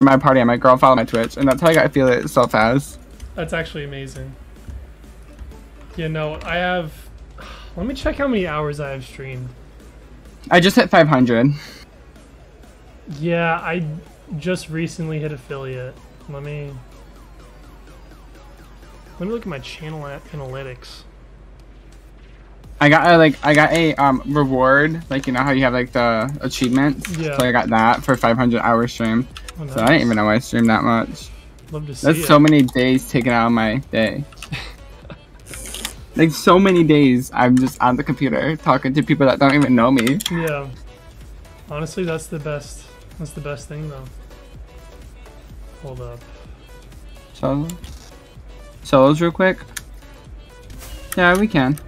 my party, I'm girl, follow my Twitch, and that's how I got feel it so fast. That's actually amazing. You know, I have. Let me check how many hours I have streamed. I just hit 500. Yeah, I just recently hit affiliate. Let me. Let me look at my channel analytics. I got a, like I got a um reward, like you know how you have like the achievements. Yeah. So I got that for 500 hours stream. Oh, So I didn't even know I streamed that much. Love to see That's it. so many days taken out of my day. like so many days I'm just on the computer talking to people that don't even know me. Yeah. Honestly, that's the best. That's the best thing, though. Hold up. So solos real quick. Yeah, we can.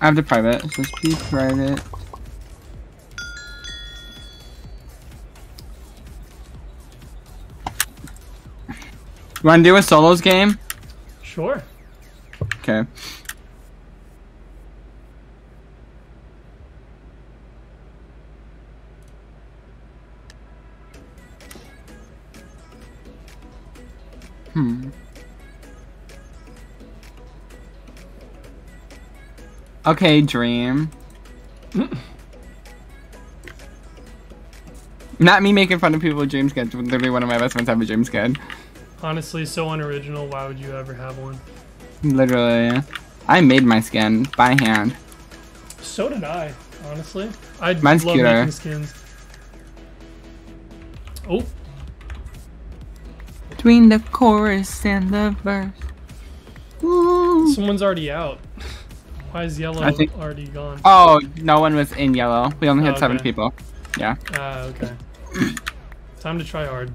I have the private, so just be private. You wanna do a solos game? Sure. Okay. Hmm. Okay, Dream. Not me making fun of people with dream skins. Literally, one of my best friends have a dream skin. Honestly, so unoriginal. Why would you ever have one? Literally, I made my skin by hand. So did I. Honestly, I Mine's love cuter. making skins. Oh, Between the chorus and the verse. Ooh. someone's already out. Why is yellow I think- already gone? Oh, no one was in yellow. We only had Oh, seven okay. people. Yeah, Ah, okay. Time to try hard.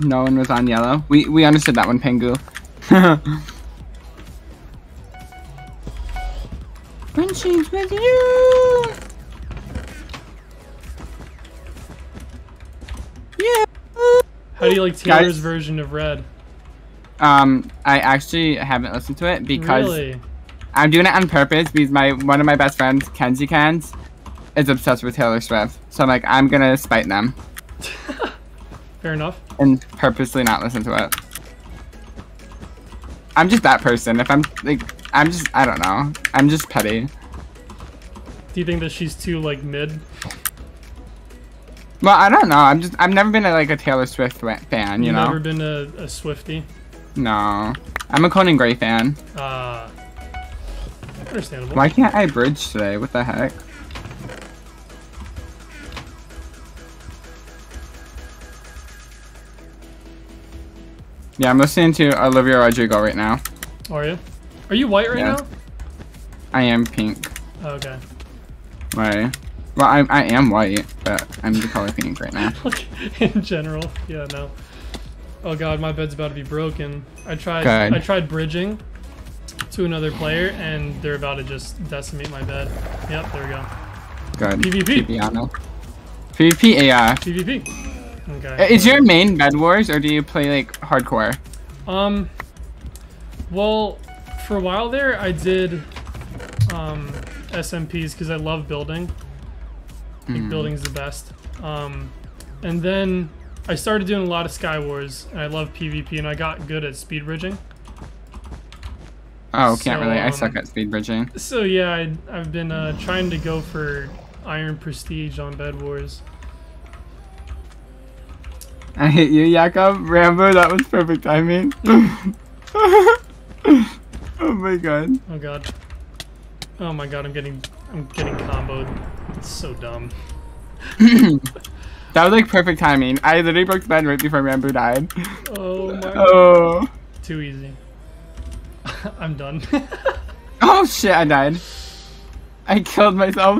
No one was on yellow. We we understood that one, Pengu. when she's with you. Yeah. How do you like Taylor's Guys- version of Red? Um, I actually haven't listened to it because really? I'm doing it on purpose because my one of my best friends, Kenzie Kans, is obsessed with Taylor Swift. So I'm like, I'm gonna spite them Fair enough. and purposely not listen to it. I'm just that person. If I'm like, I'm just, I don't know. I'm just petty. Do you think that she's too like mid? Well, I don't know. I'm just, I've never been a, like a Taylor Swift fan. You You've know? never been a, a Swifty? No. I'm a Conan Gray fan. Uh, understandable. Why can't I bridge today? What the heck? Yeah, I'm listening to Olivia Rodrigo right now. Are you? Are you white right Yeah. now? I am pink. Oh, okay. Why? Well, I, I am white, but I'm the color pink right now. In general, yeah, no. Oh god, my bed's about to be broken. I tried. Good. I tried bridging to another player, and they're about to just decimate my bed. Yep, there we go. Good. PvP. PvP. PvP, yeah. PvP. Okay. Is your main Bed Wars, or do you play, like, hardcore? Um, well, for a while there, I did um, SMPs because I love building. I think Mhm. building's the best. Um, and then I started doing a lot of Sky Wars, and I love PvP, and I got good at speed bridging. Oh, can't So, really. I um, suck at speed bridging. So yeah, I, I've been uh, trying to go for Iron Prestige on Bed Wars. I hit you, Jakob. Rambo, that was perfect timing. oh my god. Oh god. Oh my god, I'm getting I'm getting comboed. It's so dumb. That was like perfect timing. I literally broke the bed right before Rambo died. Oh my Oh. Too easy. I'm done. Oh shit, I died. I killed myself.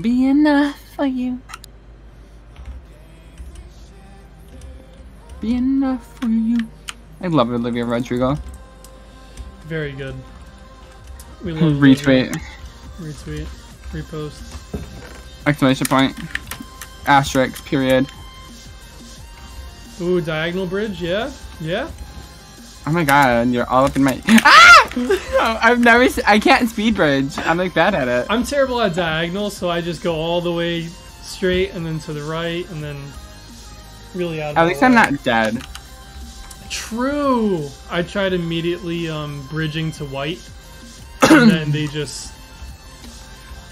Be enough for you. Be enough for you. I love Olivia Rodrigo. Very good. We love Retweet. Retweet. Repost. Exclamation point. Asterisk. Period. Ooh, diagonal bridge, yeah? Yeah? Oh my god, you're all up in my. Ah! No, I've never. se- I can't speed bridge. I'm like bad at it. I'm terrible at diagonal, so I just go all the way straight and then to the right and then really out. of At least I'm not dead. True. I tried immediately um, bridging to white, and then they just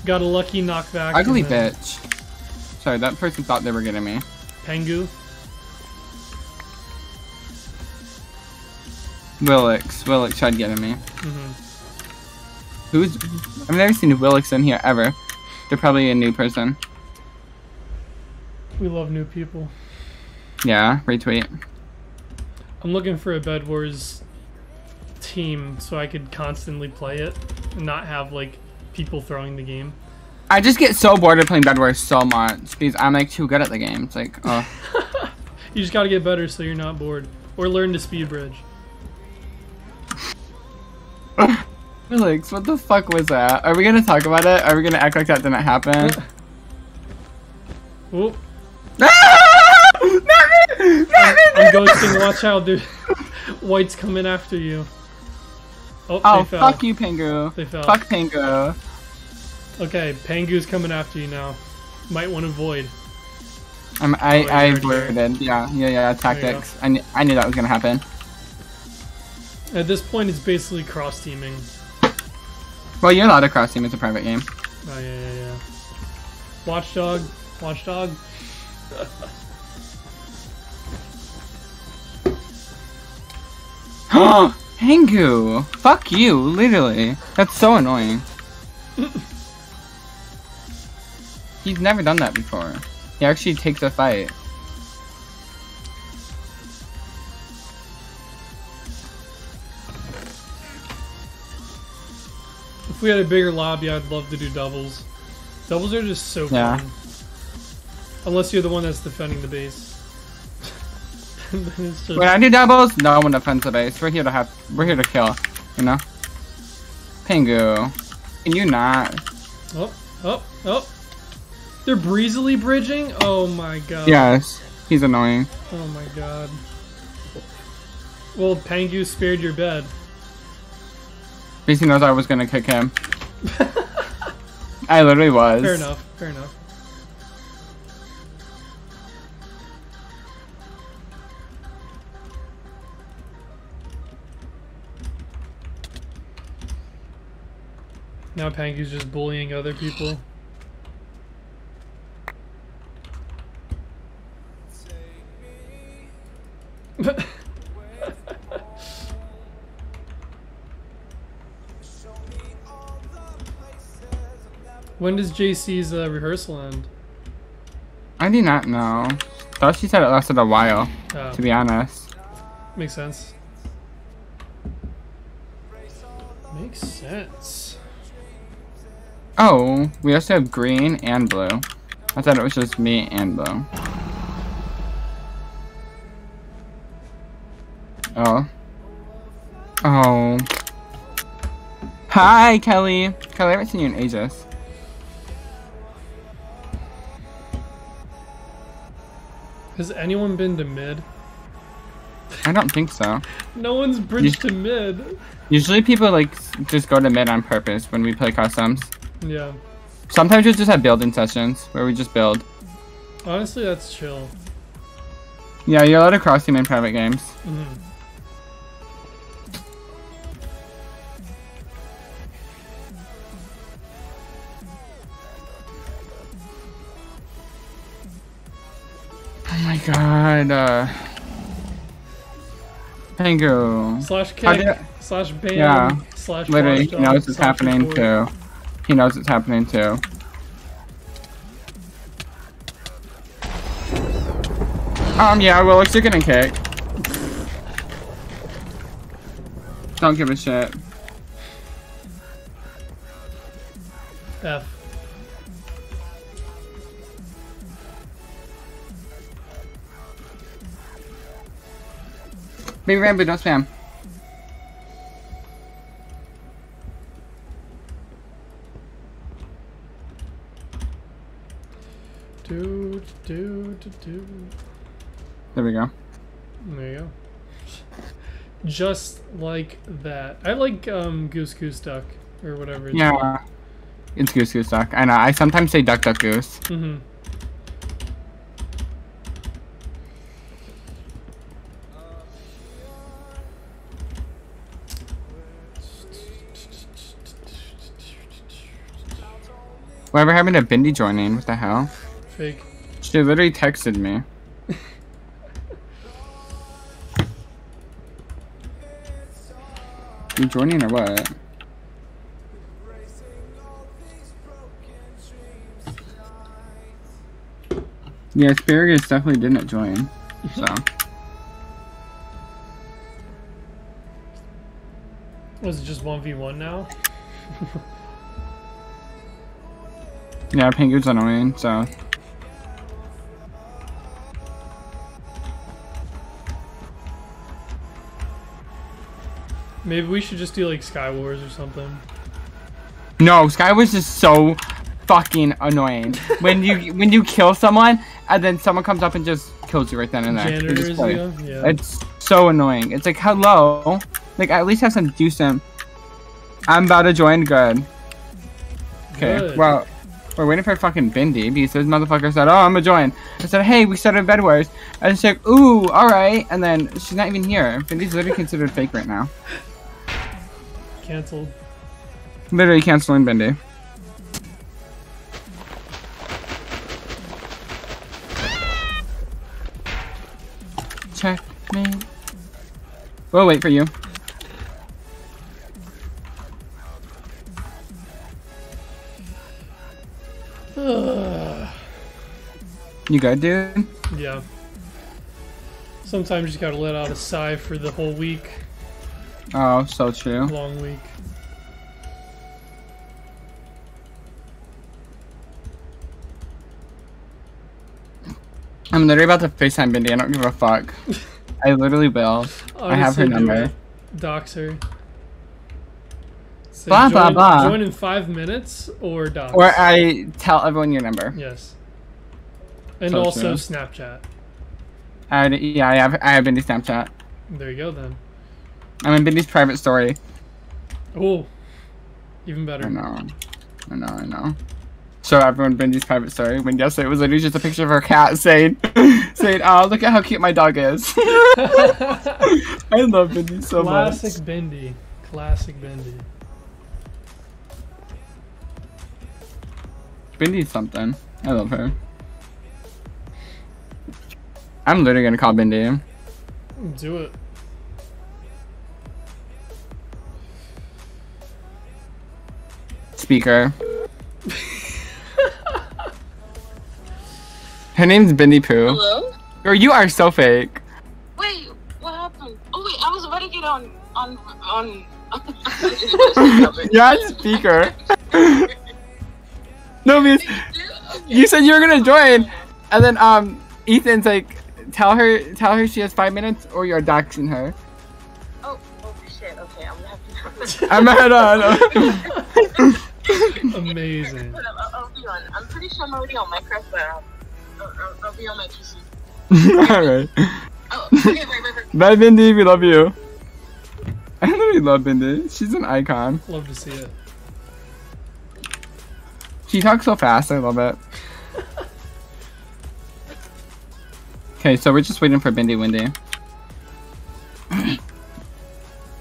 got a lucky knockback. Ugly then bitch. Sorry, that person thought they were getting me. Pengu. Willix. Willix tried getting me. hmm Who's? I've never seen Willix in here ever. They're probably a new person. We love new people. Yeah, retweet. I'm looking for a Bed Wars team so I could constantly play it and not have like people throwing the game. I just get so bored of playing Bed Wars so much because I'm like too good at the game. It's like, oh, You just gotta get better so you're not bored. Or learn to speed bridge. Willix, what the fuck was that? Are we gonna talk about it? Are we gonna act like that didn't happen? Oh, Ah! Not me! Not me! I'm ghosting. Watch out, dude. White's coming after you. Oh, Oh, they fell. fuck you, Pingu. They fell. Fuck Pingu. Okay, Pangu's coming after you now. Might want to void. I'm, I, Oh, I you're avoided. Yeah, yeah, yeah, tactics. I, kn- I knew that was gonna happen. At this point, it's basically cross teaming. Well, you're allowed to cross team. It's a private game. Oh yeah, yeah, yeah. Watchdog, watchdog. Pingu! Fuck you, literally. That's so annoying. He's never done that before. He actually takes a fight. If we had a bigger lobby, I'd love to do doubles. Doubles are just so Yeah. fun. Unless you're the one that's defending the base. And then it's just- When I do doubles, no one defends the base. We're here to have, we're here to kill, you know? Pingu. Can you not? Oh, oh, oh. They're breezily bridging? Oh my god. Yes. He's annoying. Oh my god. Well, Pangu spared your bed. Because he knows I was gonna kick him. I literally was. Fair enough, fair enough. Now Pangu's just bullying other people. when does JC's uh, rehearsal end? I do not know. Thought she said it lasted a while, Oh, to be honest. makes sense. Makes sense. Oh, we also have green and blue. I thought it was just me and blue. Oh. Oh. Hi, Kelly. Kelly, I haven't seen you in ages. Has anyone been to mid? I don't think so. No one's bridged to mid. Usually people like just go to mid on purpose when we play customs. Yeah. Sometimes we just have building sessions where we just build. Honestly, that's chill. Yeah, you're allowed to cross team in private games. Mhm. Oh my god. Uh... Pangu. Slash kick, slash ban, Yeah. slash Literally, watchdog, knows it's slash happening too. He knows it's happening too. Um, yeah, well, you're getting kicked. Don't give a shit. F. Baby Rambo, don't spam. Do, do, do, do. There we go. There you go. just like that. I like um, Goose Goose Duck or whatever. It's Yeah. It's goose goose duck. I know. I sometimes say duck duck goose. hmm Whatever happened to Bindi joining? What the hell? Fake. She literally texted me. you joining or what? Yeah, Asparagus definitely didn't join. So Was it just one v one now? yeah, Pingu's annoying. So Maybe we should just do like Sky Wars or something. no, Sky Wars is so fucking annoying. when you when you kill someone and then someone comes up and just kills you right then and there. Janitors, yeah. It's so annoying. It's like, hello. Like, at least have some decent. I'm about to join. Good. Okay. Good. Well, we're waiting for fucking Bindi because this motherfucker said, "Oh, I'm gonna join." I said, "Hey, we started Bed Wars." And she's like, "Ooh, all right." And then she's not even here. Bindi's literally considered fake right now. Cancelled. Literally canceling Bindi. Check me. We'll wait for you. You good, dude? yeah. Sometimes you gotta let out a sigh for the whole week, Oh, so true. long week. I'm literally about to FaceTime Bindi. I don't give a fuck. I literally will. I have her number. Dox her. Say Blah, blah, join, blah. Join in five minutes or dox. Or I tell everyone your number. yes. And So also true. Snapchat. I, yeah, I have, I have Bindi's Snapchat. There you go then. I'm in Bindi's private story. Oh, even better. I know. I know, I know. Show everyone Bindi's private story. When yesterday it was literally just a picture of her cat saying, saying, oh, look at how cute my dog is. I love Bindi so much. Classic much. Bendy. Classic Bendy. Bindi's something. I love her. I'm literally gonna call Bindi. Do it. Speaker. Her name's Bindi Poo. Hello? Or you are so fake. Wait, what happened? Oh wait, I was about to get on on on. Yeah, speaker. no, because you said you were gonna join, and then um, Ethan's like, tell her, tell her she has five minutes, or you're doxing her. Oh, oh shit. Okay, I'm gonna have to. I'm not on. Amazing. I'll, I'll, uh, I'll be on. I'm pretty sure I'm already on Minecraft, but um, I'll, I'll, I'll be on my PC. All right. Oh, okay, wait, wait, wait. Bye, Bindi. We love you. I literally love Bindi. She's an icon. Love to see it. She talks so fast. I love it. Okay, so we're just waiting for Bindi Windy.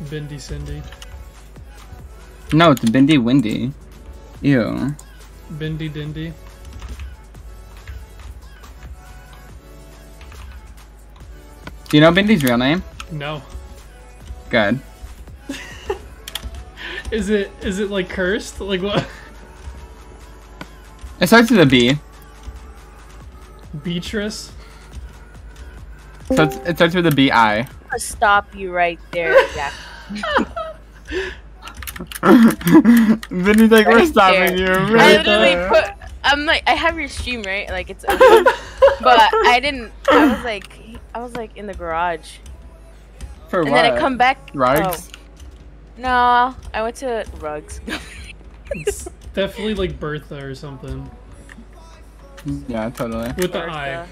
Bendy Cindy. No, it's Bindi Windy. Ew. Bendy Dindy. Do you know Bindi's real name? No. Good. Is it is it like cursed? Like what? It starts with a B. Beatrice? So it starts with a B I. I'll stop you right there, Jack. Bindi's like, we're Right stopping there. you. I literally there. put. I'm like, I have your stream right, like it's, open, but I didn't. I was like, I was like in the garage, For while. and what? then I come back. Oh. Rugs? Oh, no, I went to rugs. It's definitely like Bertha or something. Yeah, totally. With the eye.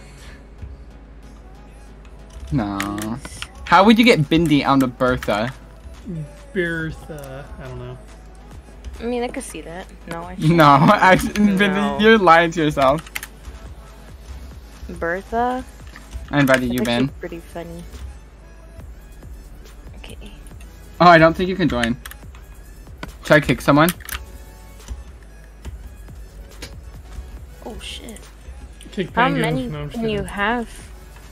No. How would you get Bindi onto Bertha? Bertha. Uh, I don't know. I mean, I could see that. No, I No, I, No. you're lying to yourself. Bertha. I invited you, Ben. she's pretty funny. Okay. Oh, I don't think you can join. Should I kick someone? Oh shit. Kick How many No, can you have?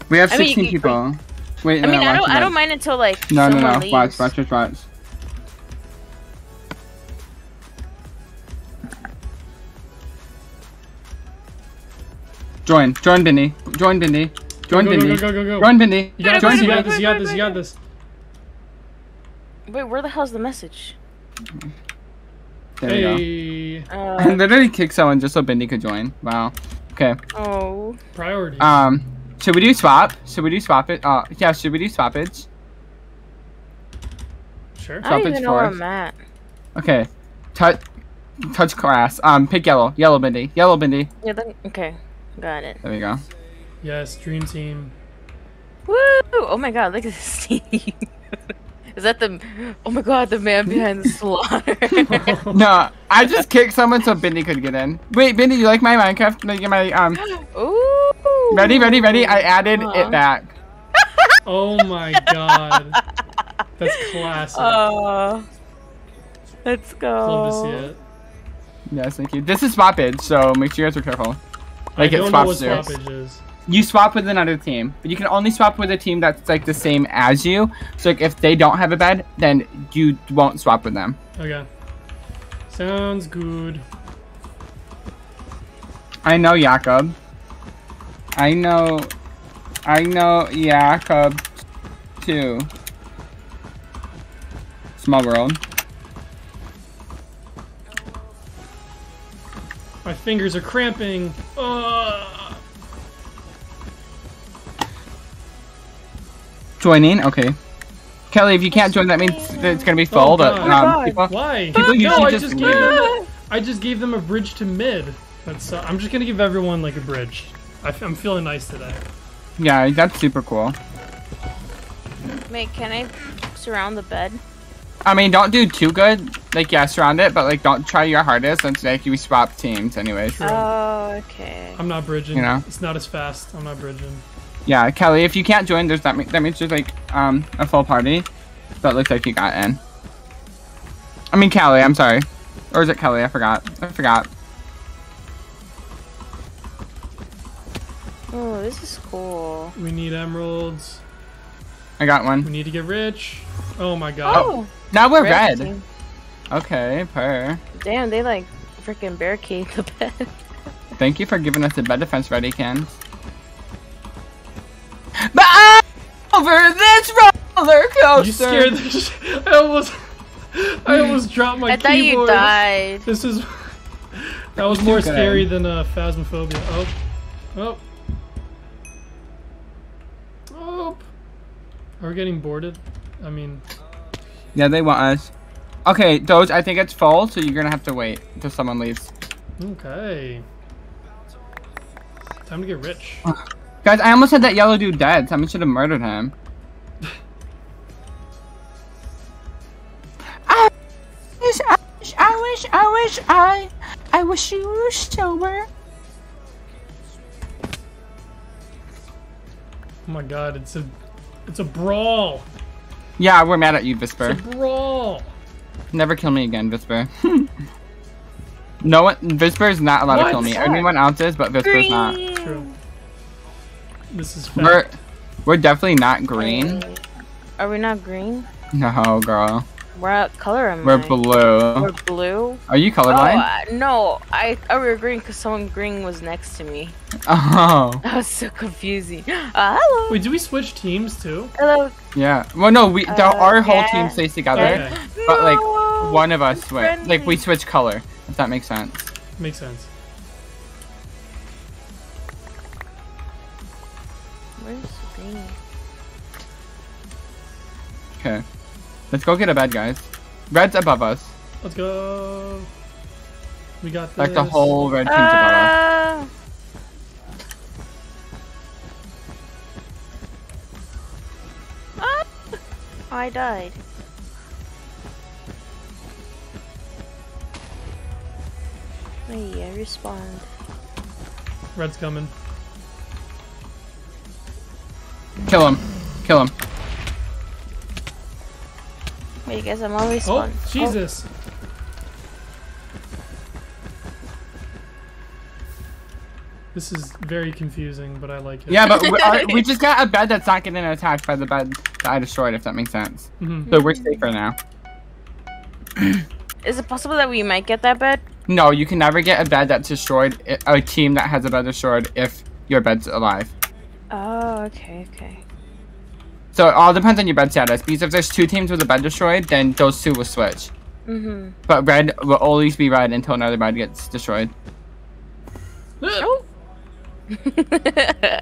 We have I mean, 16 you- people. Wait, I no, mean, no, I watch don't. I don't mind until like No, no, no. leaves. Watch, watch, just watch. Join, join Bindi. Join Bindi. Join Go, go, Bindi. go, go, go, go. Join Bindi. You got Join this, you got this, you got this, you got this. Wait, where the hell's the message? There we go. Hey, I Uh, literally kicked someone just so Bindi could join. Wow. Okay. oh. priority. Um, should we do swap? Should we do swap it? Uh, yeah. Should we do swappage? sure. I don't even know where. I'm at. Okay. Touch, touch grass. Um, pick yellow. Yellow Bindi. Yellow Bindi. Yeah. Then, okay. Got it. There we go. Yes, dream team. Woo! Oh my god, look at this team. Is that the? Oh my god, the man behind the slaughter. No, I just kicked someone so Bindi could get in. Wait, Bindi, you like my Minecraft? Like my um. Ooh. Ready, ready, ready. I added Uh-huh. it back. Oh my god. That's classic. Oh. Let's go. Love to see it. Yes, thank you. This is swappage, so make sure you guys are careful. Like I it know swaps is. You swap with another team, but you can only swap with a team that's like the same as you. So like, if they don't have a bed, then you won't swap with them. Okay. Sounds good. I know Jakob. I know. I know Jakob too. Small world. My fingers are cramping. Ugh. Joining, okay. Kelly, if you can't join, that means that it's gonna be full. Oh, but God. um, people, Why? people no, usually I just just gave them. A, I just gave them a bridge to mid. That's. Uh, I'm just gonna give everyone like a bridge. I, am feeling nice today. yeah, that's super cool. Wait, can I surround the bed? I mean, don't do too good. Like, yeah, surround it, but like, don't try your hardest. It's like you swap teams, anyways. True. Oh, okay. I'm not bridging. You know? It's not as fast. I'm not bridging. Yeah, Kelly, if you can't join, there's that. me- That means there's like um a full party. So it looks like you got in. I mean, Kelly. I'm sorry, or is it Kelly? I forgot. I forgot. Oh, this is cool. We need emeralds. I got one. We need to get rich. Oh my god. Oh, Now we're red red. Okay, per. Damn, they like freaking barricade the bed. Thank you for giving us a bed defense ready, Ken. But I'm over this roller coaster. You scared the sh- I almost. I almost dropped my I thought you died. This is. That was more scary than uh, phasmophobia. Oh. Oh. Oh. Are we getting boarded? I mean, Yeah, they want us. Okay, Doge, I think it's full, so you're gonna have to wait until someone leaves. okay. Time to get rich. Guys, I almost had that yellow dude dead. Someone should have murdered him. I wish, I wish, I wish, I wish, I, I wish you were sober. Oh my god, it's a. It's a brawl. Yeah, we're mad at you, Visper. a brawl. Never kill me again, Visper. no one, Visper is not allowed to kill me. Everyone else is, but Visper's not. True. This is fat. We're, we're definitely not green. Are we not green? No, girl. What color am We're I? blue. We're blue. Are you Oh colorblind? uh, no, I oh, we were green because someone green was next to me. Oh, That was so confusing. Uh, hello. Wait, do we switch teams too? Hello. yeah. Well, no, we the, Uh, our whole yeah. team stays together, Okay, but like one of us switch. Like we switch color. If that makes sense. makes sense. Where's green? Okay. Let's go get a bed, guys. Red's above us. Let's go. We got this. Like the whole red team's above us. Ah. Ah. I died. Hey, I respawned. Red's coming. Kill him. Kill him. Wait, guys, I'm always Oh, respawned. Jesus. This is very confusing, but I like it. Yeah, but we, our, we just got a bed that's not getting attacked by the bed that I destroyed, if that makes sense. Mhm. So we're safer now. Is it possible that we might get that bed? No, you can never get a bed that's destroyed, a team that has a bed destroyed, if your bed's alive. Oh, okay, okay. So it all depends on your bed status, because if there's two teams with a bed destroyed, then those two will switch. Mm-hmm. But red will always be red until another bed gets destroyed. Oh.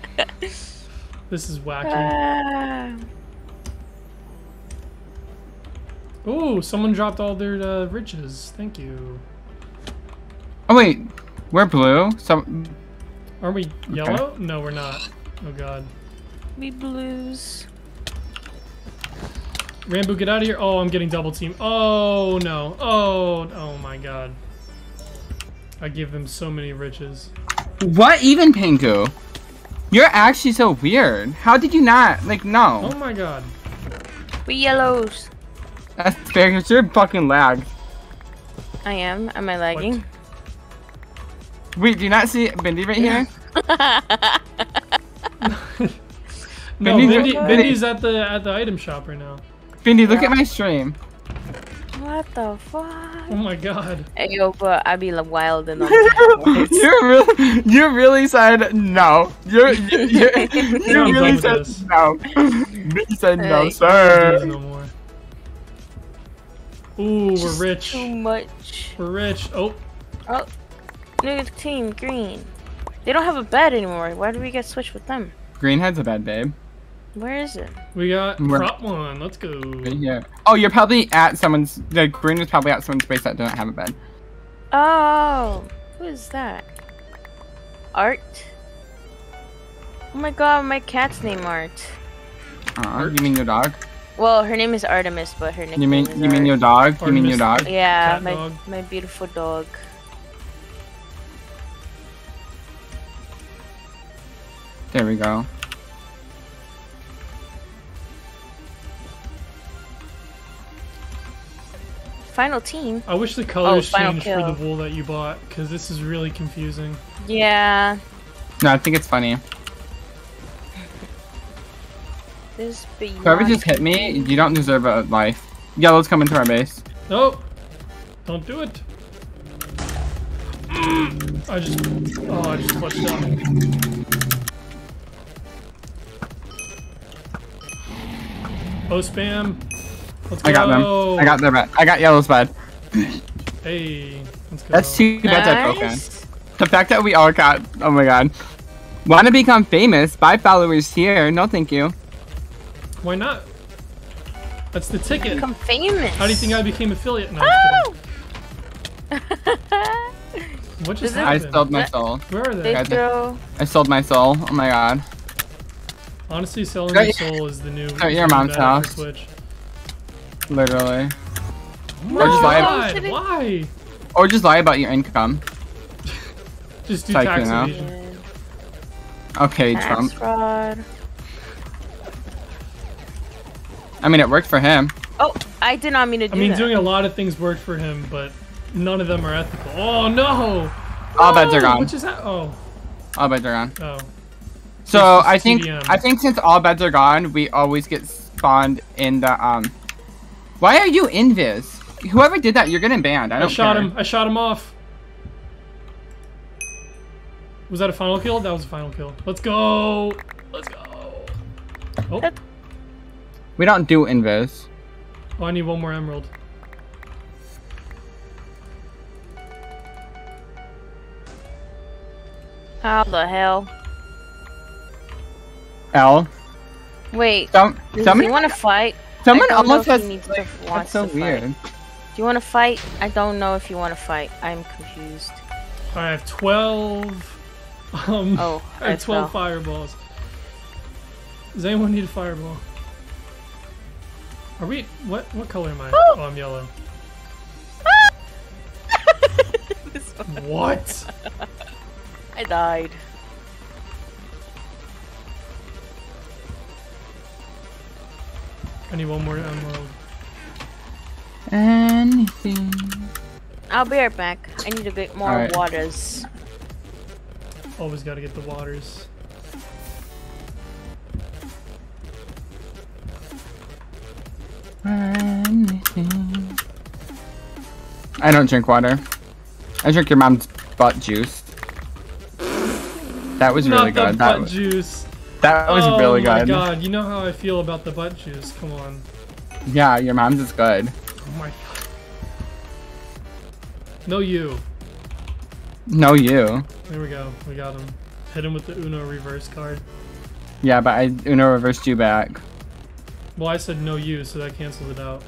This is wacky. Ah. Ooh, someone dropped all their uh, riches. Thank you. Oh wait, we're blue? Some. Are we yellow? No, we're not. Oh god. we blues. Rambo, get out of here. Oh, I'm getting double team. Oh no. Oh, oh my god. I give them so many riches. what even, Pingu? You're actually so weird. How did you not? Like, no. Oh my god. We yellows. That's fair, because you're fucking lagged. I am. Am I lagging? Wait, do you not see Bindi right here? No, Vinny- Vinny, Vinny- at the at the item shop right now. Bindi, look at my stream. what the fuck? Oh my god. Hey, yo, but I be like wild and all the you really, you really said no. You're, you, you, you really said this. no. You said no, Hey. Please sir. no more. Ooh, we're rich. Too much. We're rich. Oh, Oh, new team, green. They don't have a bed anymore. Why did we get switched with them? Greenhead's a bad babe. Where is it? we got We're- prop one. Let's go. Right here. Oh, you're probably at someone's. The green is probably at someone's base that doesn't have a bed. Oh, who is that? Art? Oh my god, my cat's name Art. Uh, you mean your dog? Well, her name is Artemis, but her nickname You mean is you mean your dog? You mean your dog? Yeah, cat my dog? my beautiful dog. There we go. Final team. I wish the colors Oh, final changed for the kill. wool that you bought, because this is really confusing. Yeah, No, I think it's funny. this beyond. Whoever just hit me, you don't deserve a life. Yellow's coming to our base. Oh! Don't do it! I just... Oh, I just clutched up. Oh, spam! Let's go! I got them. I got their bed. I got Yellow's bed. Hey, let's go. That's two beds I broke in. Nice. The fact that we all got. Oh my god. Want to become famous? Buy followers here. No, thank you. Why not? That's the ticket. Become famous. How do you think I became affiliate? No, Oh! I'm. What just Is it- I sold my soul. Where are they? they I sold my soul. Oh my god. Honestly, selling your soul is the new. go at your is the new mom's meta for house. Switch. Literally. No, Or just lie- God, why? Or just lie about your income. Just do Type tax it evasion. Okay, Tax Trump. fraud. I mean, it worked for him. Oh, I did not mean to do I mean, that. doing a lot of things worked for him, but none of them are ethical. Oh no! All beds are Oh, gone. What just that? Oh, All beds are gone. oh. So I think TDM. I think since all beds are gone, we always get spawned in the um. Why are you invis? Whoever did that, you're getting banned. I I don't shot care. him. I shot him off. Was that a final kill? That was a final kill. Let's go. Let's go. Oh, We don't do invis. oh I need one more emerald. How the hell? L. Wait, Some does someone he want to fight? Someone I don't almost if has. he needs to- Like, wants that's so to fight. weird. Do you want to fight? I don't know if you want to fight. I'm confused. I have twelve. Um, Oh, I have twelve fell. fireballs. Does anyone need a fireball? Are we? What? What color am I? Oh, I'm yellow. What? I died. I need one more emerald. Anything. I'll be right back. I need a bit more Alright. waters. Always got to get the waters. Anything. I don't drink water. I drink your mom's butt juice. That was Not really the good. That butt was, juice. That was oh really good. Oh my god, you know how I feel about the butt juice. Come on. Yeah, your mom's is good. Oh my god. No you. No, you. There we go. We got him. Hit him with the Uno reverse card. Yeah, but I Uno reversed you back. Well, I said no you, so that canceled it out.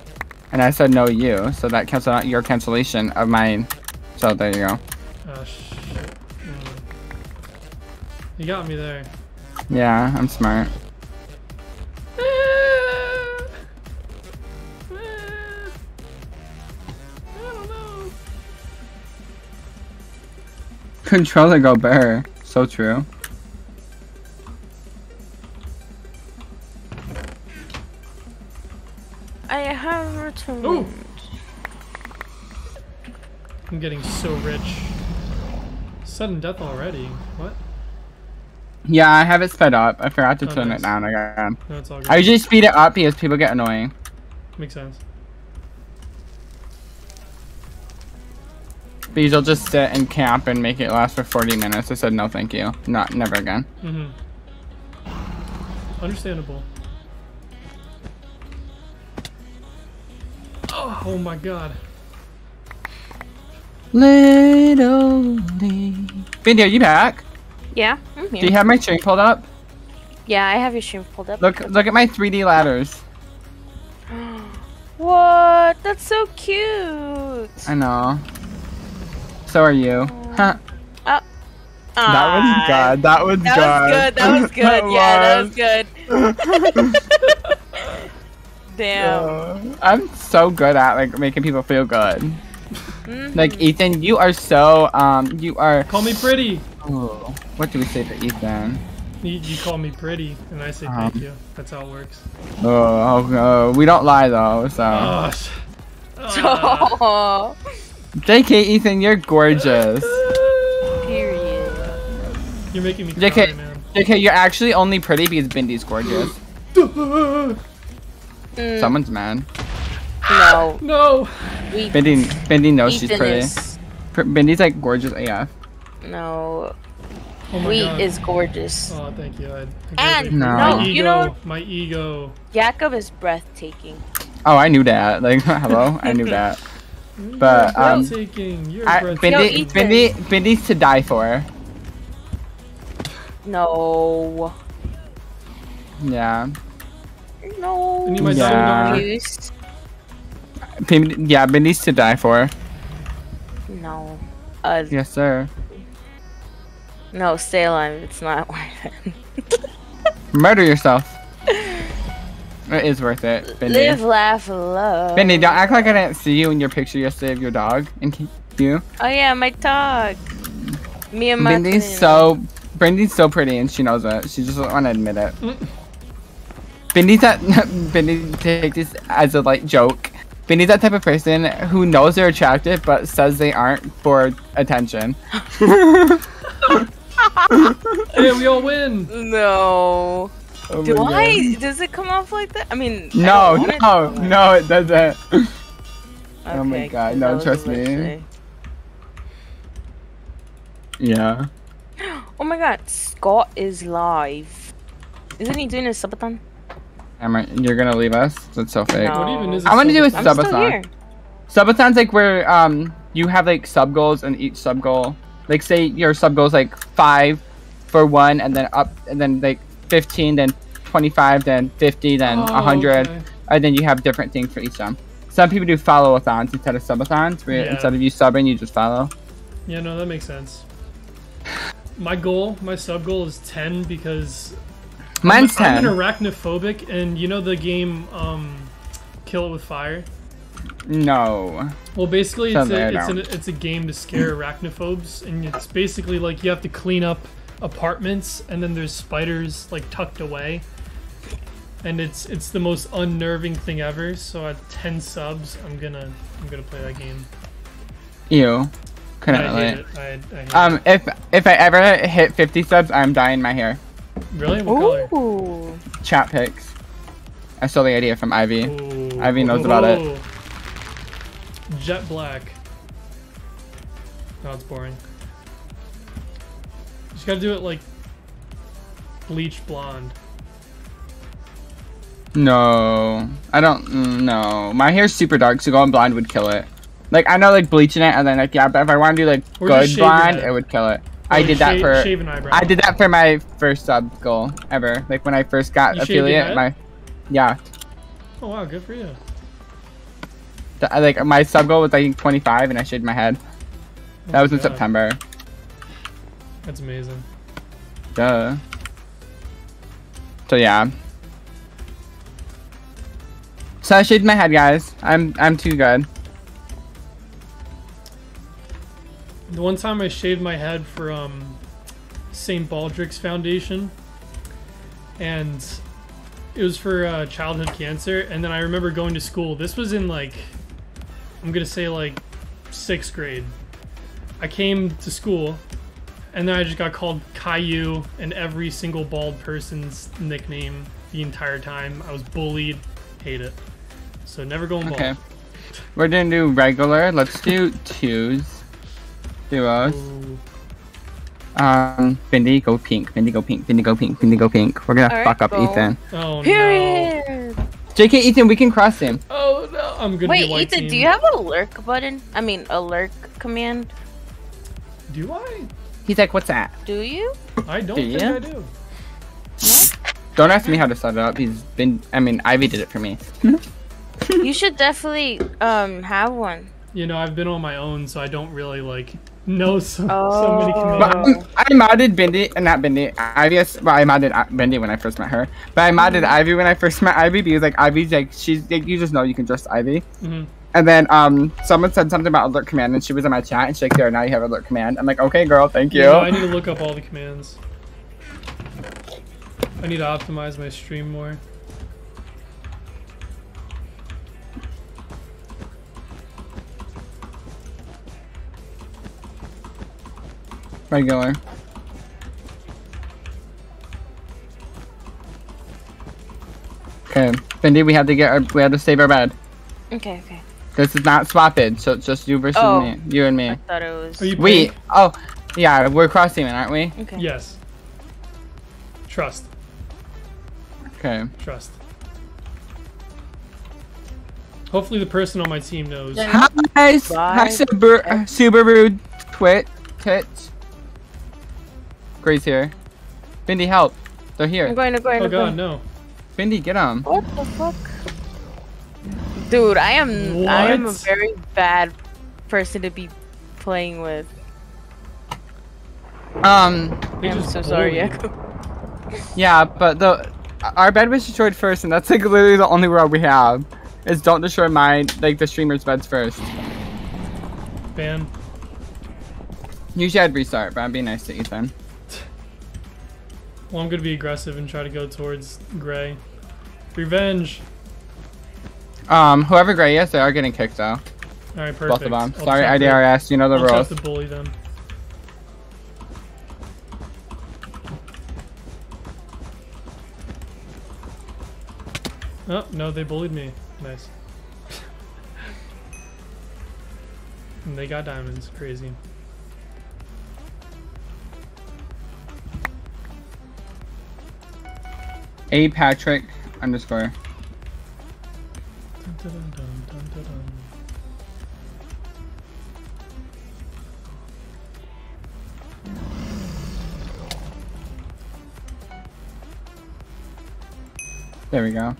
And I said no, you. So that canceled out your cancellation of mine. So there you go. Ah, shit. You got me there. Yeah, I'm smart. I. Controller go bear. So true. I have returned. Ooh. I'm getting so rich. Sudden death already. What? Yeah, I have it sped up. I forgot to Oh, turn nice. it down again. No, it's all good. I usually speed it up because people get annoying. Makes sense. Because you'll just sit and camp and make it last for 40 minutes. I said no thank you. Not never again. Mm-hmm. Understandable. Oh, oh my god. Little Vindy, are you back? Yeah, I'm Do you have my string pulled up? Yeah, I have your stream pulled up. Look look at my 3D ladders. What? That's so cute. I know. So are you. Huh. That was good. That was That good. was good. That was good. yeah, that was good. Damn. Uh, I'm so good at like making people feel good. Mhm. Like Ethan, you are so um you are Call me pretty. oh, what do we say for Ethan? You, you call me pretty, and I say Um. thank you. That's how it works. Oh, oh, oh, we don't lie though, so Oh, sh- Ah. JK Ethan, you're gorgeous. period. You're making me JK. cry, man. JK, you're actually only pretty because Bindy's gorgeous. Someone's mad. No, no. we. Bendy, Bindi knows she's Ethan pretty. is Pr- like gorgeous AF. no. Oh my Wheat god. is gorgeous. Oh, thank you. I, I And- No. my ego, you know- my ego. Jakob is breathtaking. Oh, I knew that. Like, hello, I knew that. But, You're um, breathtaking. You're I, breathtaking. Bindi, Ethan. Bindi, Bindy's to die for. No, Yeah. no. I need my Yeah. Sonar. Confused. Bindi, yeah, Bindy's to die for. No. Uh, Yes, sir. no. Stay alive. It's not worth it. Murder yourself. It is worth it, Bindi. Live, laugh, love. Bindi, don't act like I didn't see you in your picture yesterday of your dog. And you. Oh yeah, my dog. Me and my. Bindy's so Bindy's so pretty and she knows it. She just doesn't want to admit it. Bindy's that Bindy take this as a like joke. Bindy's that type of person who knows they're attractive but says they aren't for attention. Hey, we all win. No. Oh Do my I? Does it come off like that? I mean. I God. it No, no, no, it doesn't. Oh my god, no, trust me. say. Eh? Yeah. Oh my god, Scott is live. Isn't he doing a subathon? Am I, you're gonna leave us? That's so fake. What even is a I wanna do a subathon? I'm still Subathon. here. Subathon's like where um you have like sub goals and each sub goal like say your sub goal is like five for one and then up and then like fifteen then twenty five then fifty then Oh, a hundred okay. and then you have different things for each one. Some people do follow-a-thons instead of subathons where Yeah. instead of you subbing you just follow. Yeah, no, that makes sense. My goal, my sub goal is 10 because Mine's I'm, ten. I'm an arachnophobic, and you know the game um, kill it with fire? No. Well, basically, it's a, it's, an, it's a game to scare arachnophobes, and it's basically like you have to clean up apartments, and then there's spiders like tucked away, and it's it's the most unnerving thing ever. So at 10 subs, I'm gonna I'm gonna play that game. Ew. Couldn't I hate relate. it. I, I Um, if if I ever hit 50 subs, I'm dyeing my hair. It. Really? What color? Chat picks. I stole the idea from Ivy. Ooh. Ivy knows about it. Jet black. No, it's boring. Just gotta do it like bleach blonde. No, I don't. mm, No, my hair's super dark, so going blonde would kill it. Like I know, like bleaching it, and then like yeah, but if I want to do like Or good blonde, it would kill it. I did that for. shave an eyebrow. I did that for my first sub goal ever. Like when I first got You affiliate, my yeah, Oh wow, good for you. like my sub goal was I like 25, and I shaved my head. Oh That was in God. September. That's amazing. Duh. So yeah. So I shaved my head, guys. I'm I'm too good. The one time I shaved my head for um, St. Baldrick's Foundation, and it was for uh, childhood cancer. And then I remember going to school. This was in like, I'm gonna say like sixth grade. I came to school, and then I just got called Caillou and every single bald person's nickname the entire time. I was bullied. Hate it. So never going bald. Okay. We're gonna do regular. Let's do twos. Duos. Ooh. Um, Bindi, go pink. Bindi, go pink. Bindi, go pink. Bindi, go pink. We're gonna Alright, fuck up go. Ethan. Oh no. Period. JK, Ethan, we can cross him. Oh no. I'm gonna Wait, be white Ethan, team. do you have a lurk button? I mean, a lurk command? Do I? He's like, what's that? Do you? I don't Do think ya? I do. Don't ask me how to set it up. He's been. I mean, Ivy did it for me. you should definitely um have one. You know, I've been on my own, so I don't really like know so, so Oh. many But commands. um, I modded Bindi, uh, not Bindi, Ivy. Well, I modded uh, Bindi when I first met her. But I modded Ivy when I first met Ivy because like Ivy's like she's like you just know you can trust Ivy. Mhm. And then um someone said something about alert command and she was in my chat and she's like there now you have alert command. I'm like okay girl thank you. You know, I need to look up all the commands. I need to optimize my stream more. Regular. Okay, Bindi, we have to get our, we have to save our bed. Okay, okay. This is not swapped, so it's just you versus Oh. me, you and me. I thought it was. Are We oh yeah, we're cross teaming, aren't we? Okay. Yes. Trust. Okay. Trust. Hopefully the person on my team knows. Yeah. Hi, guys. Bye. Hi, Subaru, Subaru Twit, Tits. Grace here. Bindi, help. They're here. I'm here. going to go. Oh I'm god, going. no. Bindi, get them. What the fuck? Dude, I am I am a very bad person to be playing with. Um, I'm just so sorry. Echo. yeah, but the our bed was destroyed first, and that's like literally the only rule we have. Is don't destroy my like the streamer's beds first. Ban. Usually I'd restart, but I'm being nice to Ethan. Well, I'm gonna be aggressive and try to go towards Gray. Revenge. Um, whoever Gray is, they are getting kicked though. Alright, perfect. Both of them. I'll Sorry, IDRS, you know the I'll rules. to bully them. Oh, no, they bullied me. Nice. and they got diamonds. Crazy. A Patrick underscore. There we go.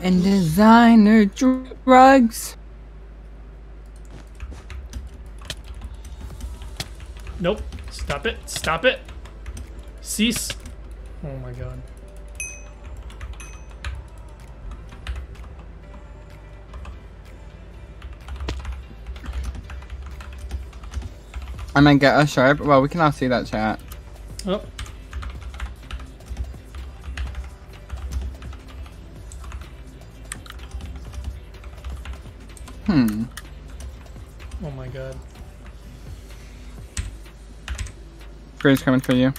And designer drugs. Nope. Stop it. Stop it. Cease. Oh my god. I might get a sharp. Well, we can all see that chat. Oh. Hmm. Oh my god. Freeze coming for you.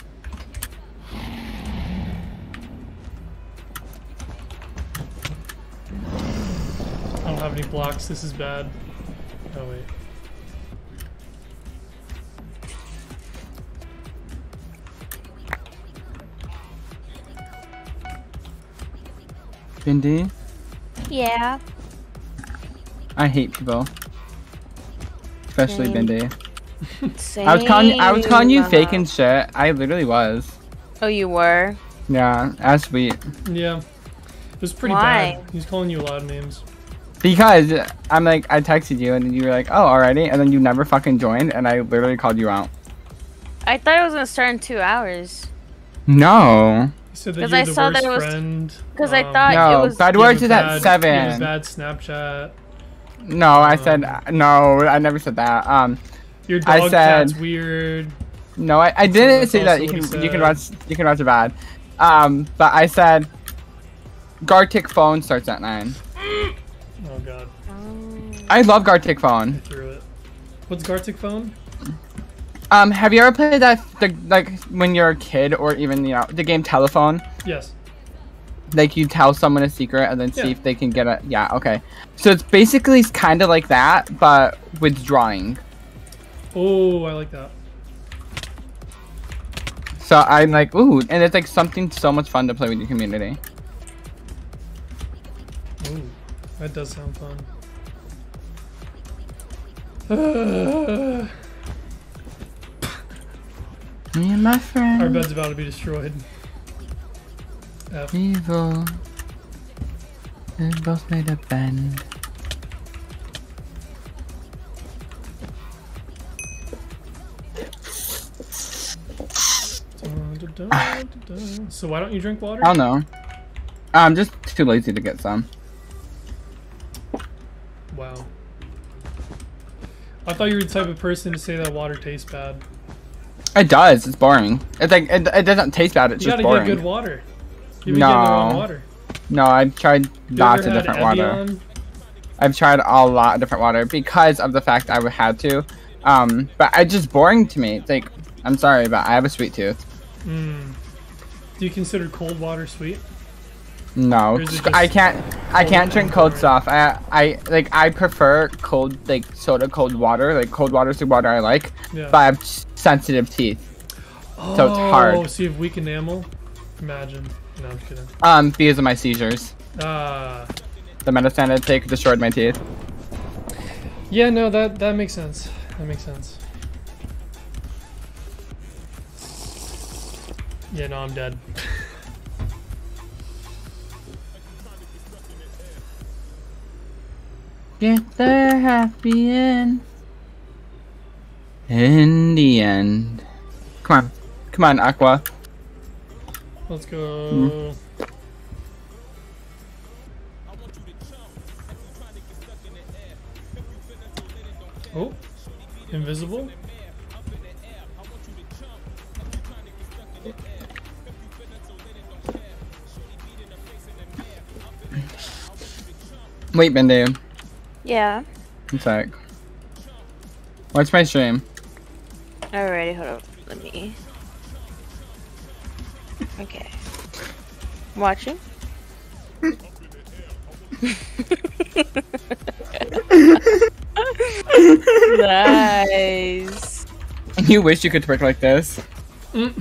I don't have any blocks. This is bad. Oh wait. Bindi, Yeah. I hate people. Especially Same. Bindi. Same. I was calling you, I was calling you fake and shit. I literally was. Oh, you were. Yeah, that's sweet. Yeah. It was pretty Why? bad. He's calling you a lot of names. Because I'm like, I texted you and you were like, oh, alrighty, and then you never fucking joined, and I literally called you out. I thought it was gonna start in two hours. No. He said that 'Cause you're I the saw worst that it was- friend. 'cause I um, thought- No, it was- bad you have words is at bad- you have seven. bad Snapchat. No, I said Um, no. I never said that. Um, Your I said- cat's weird. no, I, I didn't That's say that. You can he you can said. watch you can watch it bad. Um, but I said Gartic phone starts at nine. Oh god, I love Gartic phone. it. What's Gartic phone? Um, have you ever played that the, like when you're a kid or even you know the game Telephone? Yes. Like you tell someone a secret and then see Yeah. if they can get it. Yeah, okay. So it's basically kind of like that, but with drawing. Oh, I like that. So I'm like, ooh, and it's like something so much fun to play with your community. Ooh, that does sound fun. Me and my friend. Our bed's about to be destroyed. F. Evil. We both made a bend. So why don't you drink water? I don't know. I'm just too lazy to get some. Wow. I thought you were the type of person to say that water tastes bad. It does. It's boring. It's like it, it doesn't taste bad. It's You just gotta get good water. You've been getting the wrong No. water. No, I've tried You lots of different water. I've tried a lot of different water because of the fact I would had to. Um, but it's just boring to me. It's like I'm sorry, but I have a sweet tooth. Mm. Do you consider cold water sweet? No, Or is it I can't. I can't drink cold stuff. I I like I prefer cold like soda, cold water. Like cold water is the water I like. Yeah. But I have sensitive teeth. so it's hard. Oh, so you have weak enamel? Imagine. No, I'm kidding. Um, because of my seizures. Ah. The medicine I take destroyed my teeth. Yeah, no, that that makes sense. That makes sense. Yeah, no, I'm dead. Get the happy end. In the end. Come on. Come on, Aqua. Let's go. Hmm. Oh, invisible. Wait, Bindi. Yeah. One sec. Watch my stream. Alrighty, hold up. Let me. Okay. Watching. nice. You wish you could twerk like this.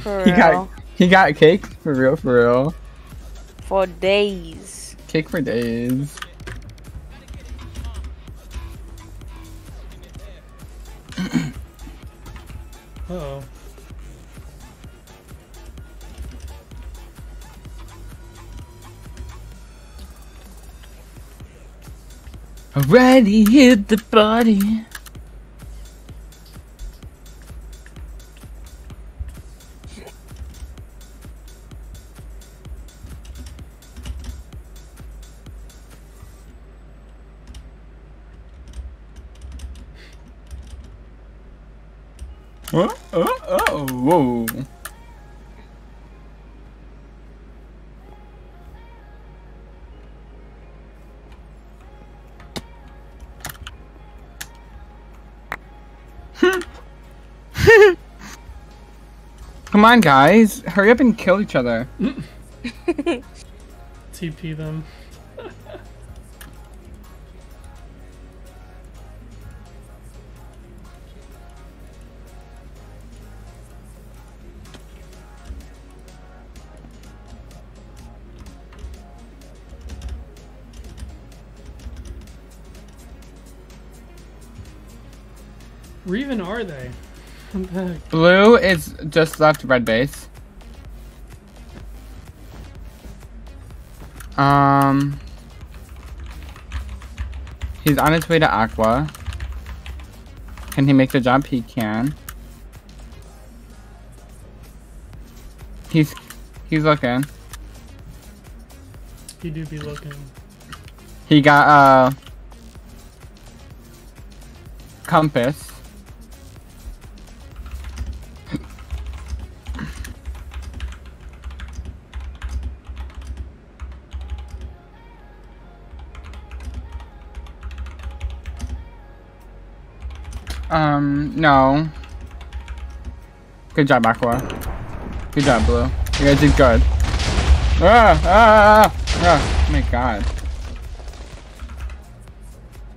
For He real. got he got cake for real, for real. For days. Cake for days. Ready? hit the body. Oh, oh, oh, whoa. Come on, guys. Hurry up and kill each other. TP them. Where even are they? What the heck? Blue is just left red base. Um, he's on his way to Aqua. Can he make the jump? He can. He's he's looking. He do be looking. He got uh compass. No. Good job, Aqua. Good job, Blue. You guys did good. Ah, ah, ah, ah. ah. Oh my god.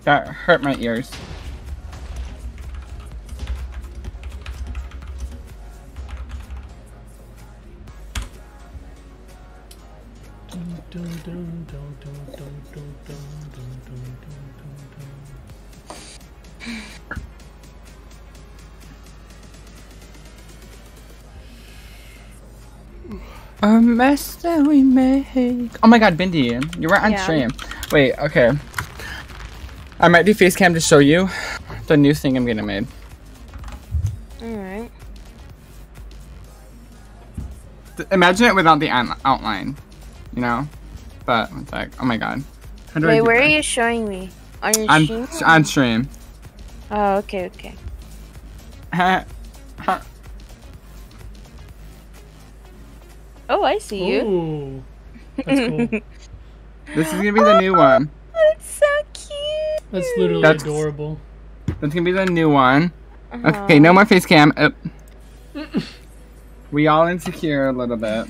That hurt my ears. Mess that we make. Oh my god, Bindi, you were on Yeah. stream. Wait, okay. I might do face cam to show you the new thing I'm gonna make. Alright. Imagine it without the outline, you know? But, one sec. Oh my god. How do I Wait, do where are you showing me? On your On, stream? on stream. Oh, okay, okay. Oh, I see you. Ooh, that's cool. this is gonna be the new one. That's so cute. That's literally That's- adorable. That's gonna be the new one. Uh-huh. Okay, no more face cam. Uh, we all insecure a little bit.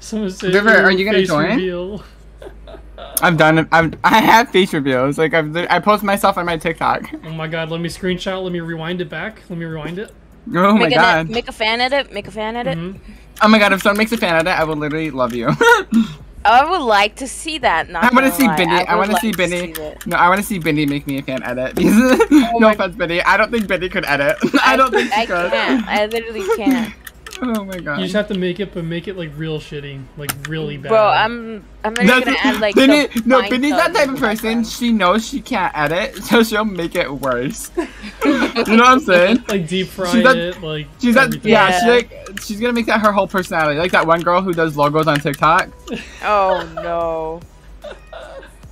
Someone said, River, are you gonna join? reveal." I've done it. I've, I have face reveals. Like I've, I post myself on my TikTok. Oh my god, let me screenshot, let me rewind it back. Let me rewind it. Oh my make, god. A, make a fan edit. Make a fan edit. Mhm. Oh my god. If someone makes a fan edit, I will literally love you. I would like to see that. Not I want to see lie. Benny. I, want to like see see Benny. No, I want to see Benny make me a fan edit. no Oh my- offense, Benny. I don't think Benny could edit. I don't think she I could. can't. I literally can't. Oh my god. You just have to make it, but make it like real shitty, like really bad. Bro, I'm I'm not gonna add like Benny, the no, Vine Benny's that type of person. background. She knows she can't edit, so she'll make it worse. you know what I'm saying? like deep fry She's that- it, like She's that, yeah, Yeah. She like, she's gonna make that her whole personality. Like that one girl who does logos on TikTok. Oh no.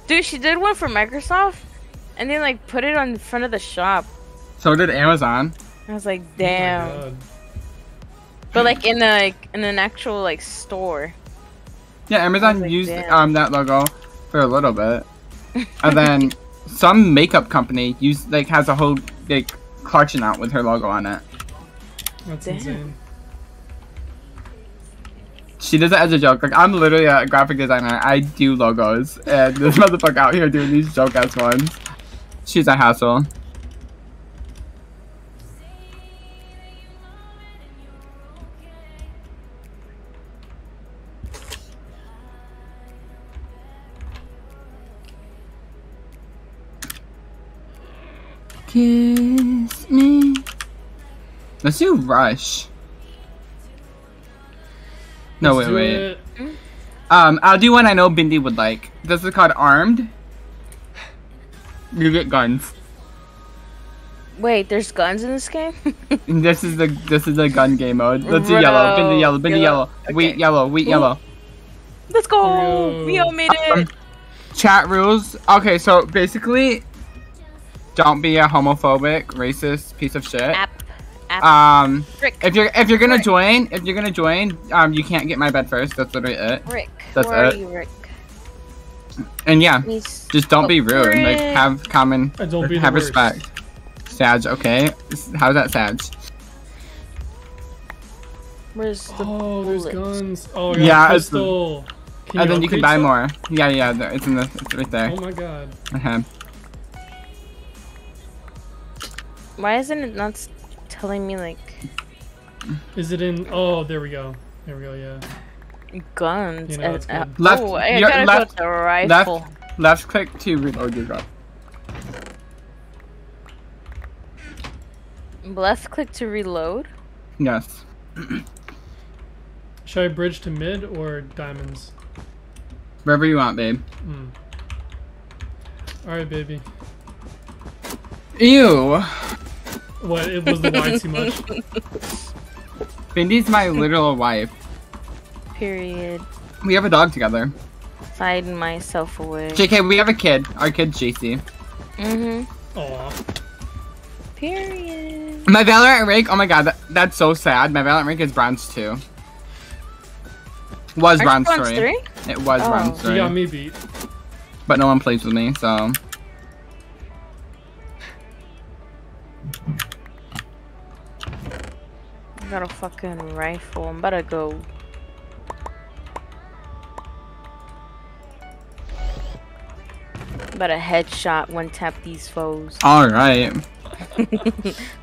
Dude, she did one for Microsoft, and then like put it on the front of the shop. So did Amazon. I was like, Oh my damn. God. But like in a like in an actual like store. Yeah, Amazon like, used damn. um that logo for a little bit, and then some makeup company used like has a whole like collection out with her logo on it. That's Damn. insane. She does it as a joke. Like I'm literally a graphic designer. I do logos, and this motherfucker out here doing these joke ass ones. She's a hassle. Kiss me. Let's do Rush. No, Let's wait, wait. it. Um, I'll do one I know Bindi would like. This is called Armed. You get guns. Wait, there's guns in this game? This is the this is the gun game mode. Let's do yellow. Bindi yellow. Bindi yellow. yellow. Wheat Okay. yellow. Wheat Ooh. yellow. Let's go! Yo. We all made it! Um, chat rules. Okay, so basically, don't be a homophobic, racist piece of shit. App. App. Um, Rick. if you're if you're gonna Rick. join, if you're gonna join, um, you can't get my bed first. That's literally it. Rick. that's Where it. are you, Rick? And yeah, He's- just don't be rude. Like have common, don't be have respect. Sag, okay? How's that Sag? Where's the Oh, there's guns. Oh, I got Yeah, a it's the- Can and then you can upgrade buy more. Yeah, yeah, there- it's in the, it's right there. Oh my god. Uh-huh. Why isn't it not telling me like Is it in? Oh, there we go. There we go. Yeah. guns? You know, and- it's uh. Left- oh, I gotta left- go to rifle. Left click to reload your gun. Left click to reload. Yes. Should I bridge to mid or diamonds? Wherever you want, babe. Hmm. All right, baby. Ew. What? It was the wine too much. Bindi's my literal wife. Period. We have a dog together. Hiding myself away. JK, we have a kid. Our kid, JC. Mm-hmm. Aw. Period. My Valorant rank, oh my god, that, that's so sad. My Valorant rank is bronze 2. Was Aren't bronze bronze 3. three? It was Oh. bronze You 3. got me beat. But no one plays with me, so. I got a fucking rifle. I'm about to go. About to headshot one tap these foes. Alright.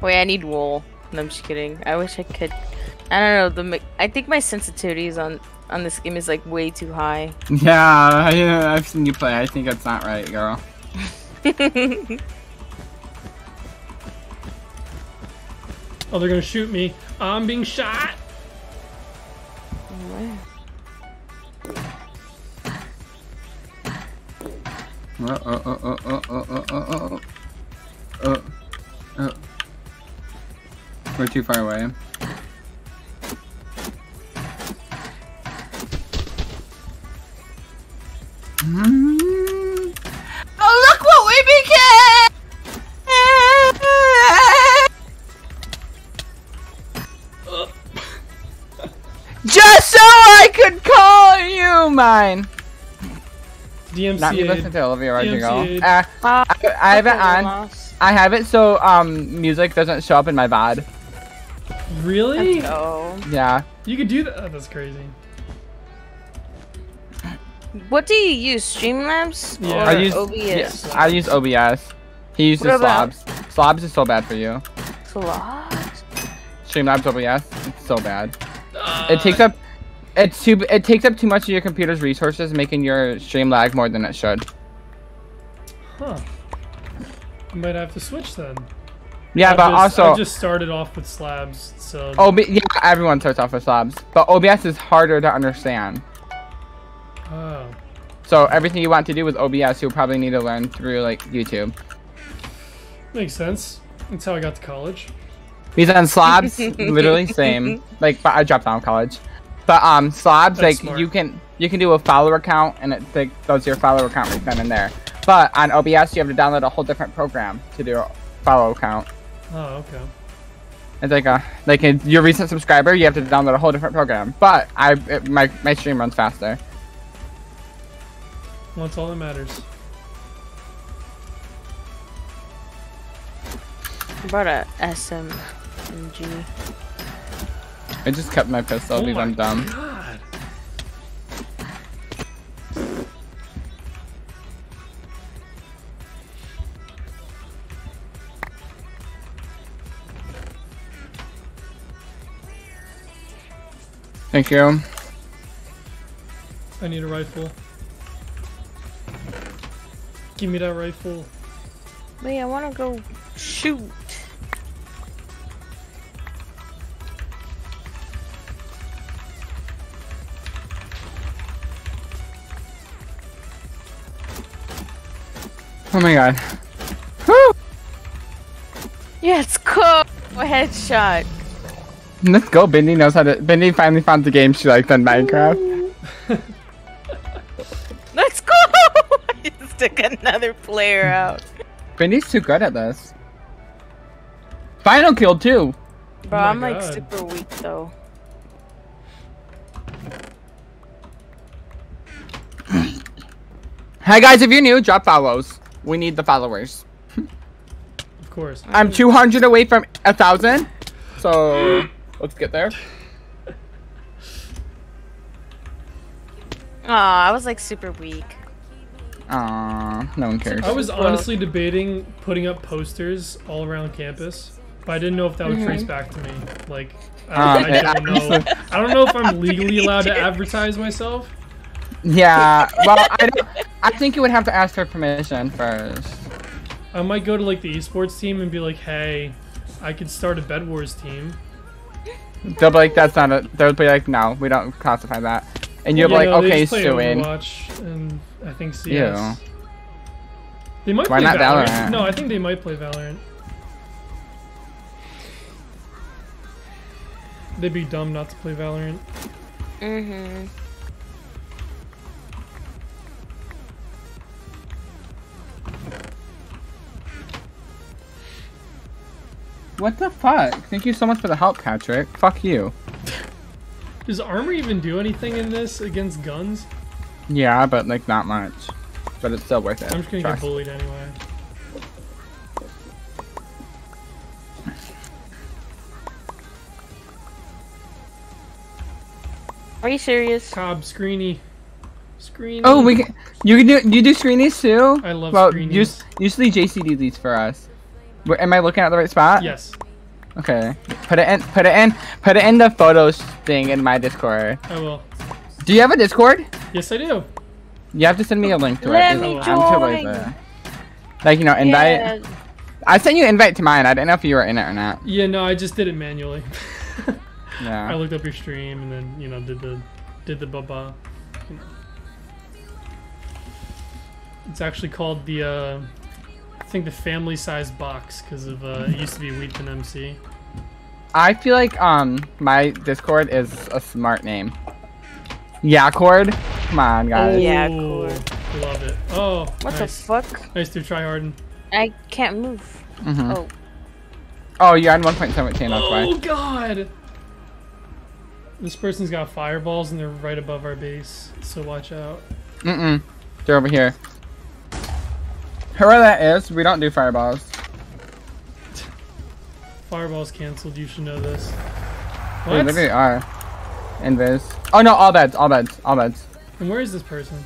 Wait, I need wool. No, I'm just kidding. I wish I could. I don't know. The I think my sensitivities on on this game is like way too high. Yeah, I, uh, I've seen you play. I think that's not right, girl. Oh, they're gonna shoot me. I'm being shot. Where? Uh, uh, uh, uh, uh, uh, uh, uh, uh, uh. We're too far away. Mm. Oh, look what we became! Just so I could call you mine! Not me listen to Olivia Rodrigo. Uh, Ah, I, I have it on. I have it so um music doesn't show up in my VOD. Really? Oh. Yeah. You could do that. Oh, that's crazy. What do you use? Streamlabs Yeah. or I I use OBS? yeah, I use OBS. He uses What about- Slobs. Slobs is so bad for you. Slot? Streamlabs OBS, it's so bad. Uh, it takes up it's too it takes up too much of your computer's resources, making your stream lag more than it should. Huh. I might have to switch then. Yeah, I but just, also I just started off with slabs, so. OB yeah, everyone starts off with slabs, but OBS is harder to understand. Oh. So everything you want to do with OBS, you'll probably need to learn through like YouTube. Makes sense. That's how I got to college. He's on slabs, literally same. Like, but I dropped out of college. But um, slabs, That's like smart. you can you can do a follower count, and it like, does your follower count right then and there. But on OBS, you have to download a whole different program to do a follow count. Oh, okay. It's like a like a, your recent subscriber, you have to download a whole different program. But I it, my my stream runs faster. Well, that's all that matters. I About a SMG. I just kept my pistol oh because my I'm dumb. God. Thank you. I need a rifle. Give me that rifle. Wait, I wanna go shoot. Oh my god. Whew. Yeah, it's cool. Headshot. Let's go. Bindi knows how to. Bindi finally found the game she liked on Minecraft. Let's go! I just took another player out. Bindi's too good at this. Final kill too. Bro, Oh I'm like super weak though. Hey guys, if you're new, drop follows. We need the followers. Of course. I'm 200 away from a thousand, so let's get there. Aw, I was like super weak. Aw, no one cares. I was honestly debating putting up posters all around campus, but I didn't know if that would trace back to me. Like, I, Um, I don't know. I don't know if I'm legally allowed to advertise myself. Yeah, well, I. I think you would have to ask for permission first. I might go to like the esports team and be like, "Hey, I could start a Bed Wars team." They'll be like, "That's not a." They'll be like, "No, we don't classify that," and you'll Yeah, be no, like, they "Okay, just play sue. Overwatch and I think CS. Ew. They might Why play not Valorant. Valorant? No, I think they might play Valorant. They'd be dumb not to play Valorant. Mm-hmm. What the fuck? Thank you so much for the help, Patrick. Fuck you. Does armor even do anything in this against guns? Yeah, but like not much. But it's still worth it. I'm just gonna Trust. get bullied anyway. Are you serious? Cobb, Screeny. Screeny. Oh, we can, you can do you do screenies too? I love well, screenies. us- usually JC do these for us. Wait, am I looking at the right spot? Yes, Okay. Put it in. Put it in. Put it in the photos thing in my Discord. I will. Do you have a Discord? Yes, I do. You have to send me a link to Let it. me I'm too join. Like you know, invite. Yeah. I sent you invite to mine. I didn't know if you were in it or not. Yeah, no, I just did it manually. I looked up your stream and then you know did the did the baba. It's actually called the uh, I think the family size box because of uh, it used to be Wheatman MC. I feel like um my Discord is a smart name. Yacord. Come on, guys. Yeah, Ooh. Love it. Oh, What the nice. fuck? Nice to try harden. I can't move. Mhm. Oh, Oh, you're on 1.17. That's Oh god! This person's got fireballs and they're right above our base, so watch out. Mm mm. They're over here. Whoever that is, we don't do fireballs. Fireballs canceled, you should know this. They What? literally are. Invis. Oh no, all beds, all beds, all beds. And where is this person?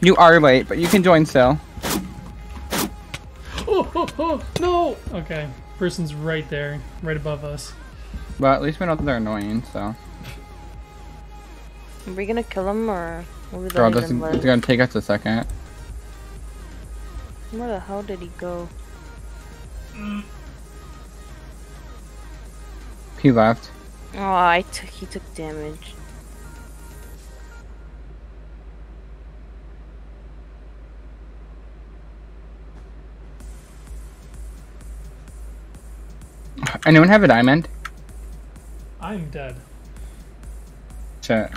You are late, but you can join still. Oh, oh, oh, no! Okay, person's right there, right above us. But at least we know that they're annoying, so. are we gonna kill him or are we Girl, letting this is it's gonna take us a second. Where the hell did he go? He left. Oh, I took. He took damage. Anyone have a diamond? I'm dead. Shit.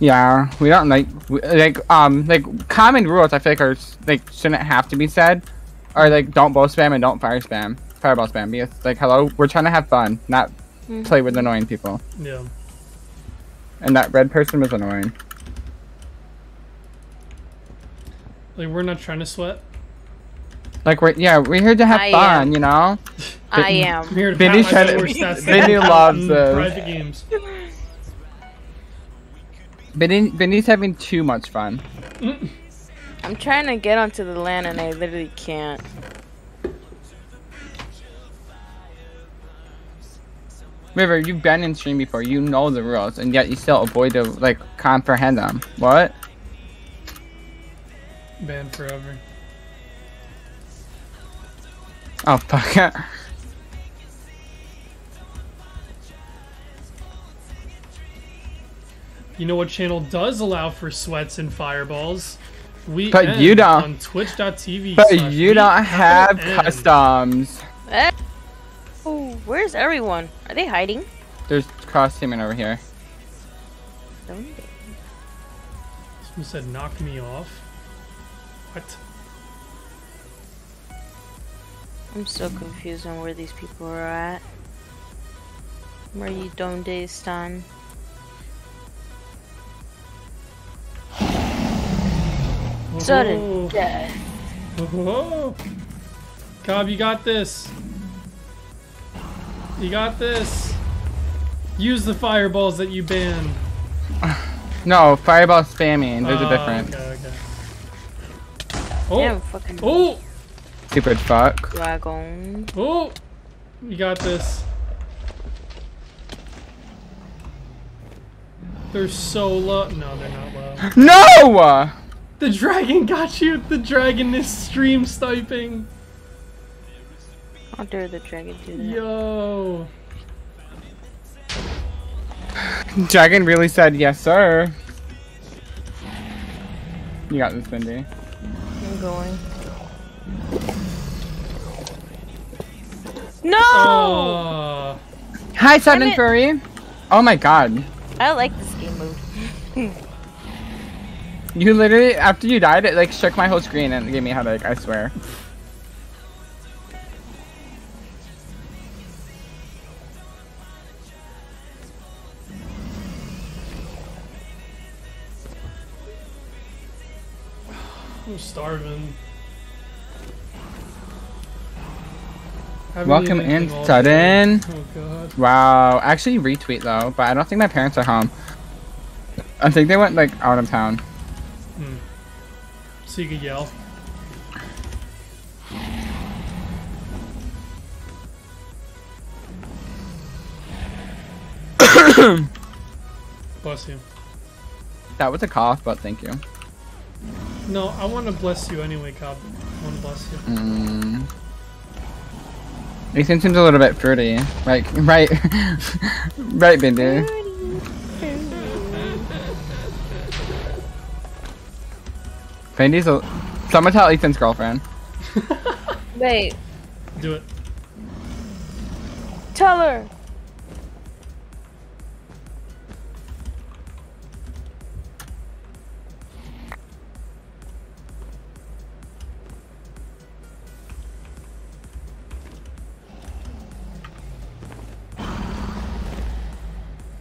Yeah, we don't like we, like um like common rules. I feel like are like shouldn't have to be said, or like don't bow spam and don't fire spam, fireball spam. Because like hello, we're trying to have fun, not Mhm. play with annoying people. Yeah. And that red person was annoying. Like, we're not trying to sweat. Like we're yeah we're here to have I fun, am. you know. I I'm here to Vinny pat my tried to- lower stats Vinny loves this. Private games. Vinny, Vinny's having too much fun. Mm. I'm trying to get onto the land and I literally can't. River, you've been in stream before. You know the rules, and yet you still avoid to like comprehend them. What? Banned forever. Oh fuck. You know what channel does allow for sweats and fireballs? We But you don't. on twitch.tv. but you don't have capital customs. Eh? Oh, where's everyone? Are they hiding? There's cross teaming over here. Don't they? Someone said knock me off. What? I'm so confused on where these people are at. Where you don't stan? Sudden Oh. death. Whoa. Cobb, you got this. You got this. Use the fireballs that you banned. No, fireball spamming. There's a Ah, difference. Okay, okay. Oh, Damn, fucking oh, Stupid fuck. dragon. oh! You got this. They're so low. No, they're not low. No! The dragon got you. The dragon is stream sniping. How dare the dragon do that? Yo. Dragon really said yes, sir. You got this, Bindi. I'm going. No! Oh. Hi, Sudden it. Furry. Oh my god. I like this game mode. You literally, after you died, it like shook my whole screen and gave me a headache, I swear. I'm starving. Welcome in, Sudden. Oh god. Wow. Actually, retweet though, but I don't think my parents are home. I think they went like out of town. So you could yell. Bless you. That was a cough, but thank you. No, I want to bless you anyway, Cobb. I want to bless you. Mm. Ethan seems a little bit fruity. Like, right, right, Bindi. Bindi's a. Someone tell Ethan's girlfriend. Wait, Do it. tell her.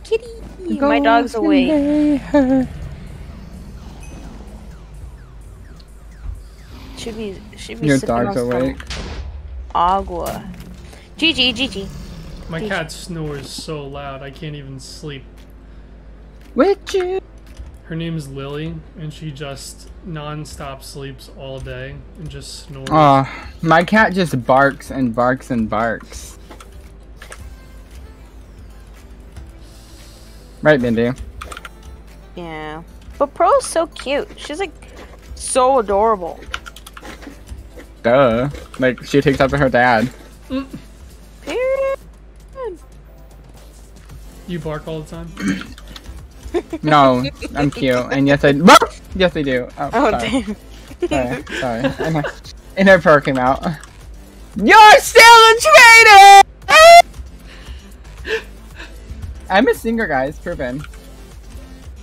Kitty, my dog's awake. Should be should be Your sipping dog's on some awake. Agua. GG, GG. My Please. cat snores so loud I can't even sleep. With you. Her name's Lily, and she just non-stop sleeps all day and just snores. Oh, my cat just barks and barks and barks. Right, Bindi. Yeah. But Pro's so cute. She's like so adorable. Duh. Like, she takes after her dad. Mm. Period. You bark all the time. No, I'm cute. And yes, I. Bark! Yes, I do. Oh, Oh sorry. damn. Sorry, sorry. And her, and her purr came out. You're still a traitor! I'm a singer, guys. Proven.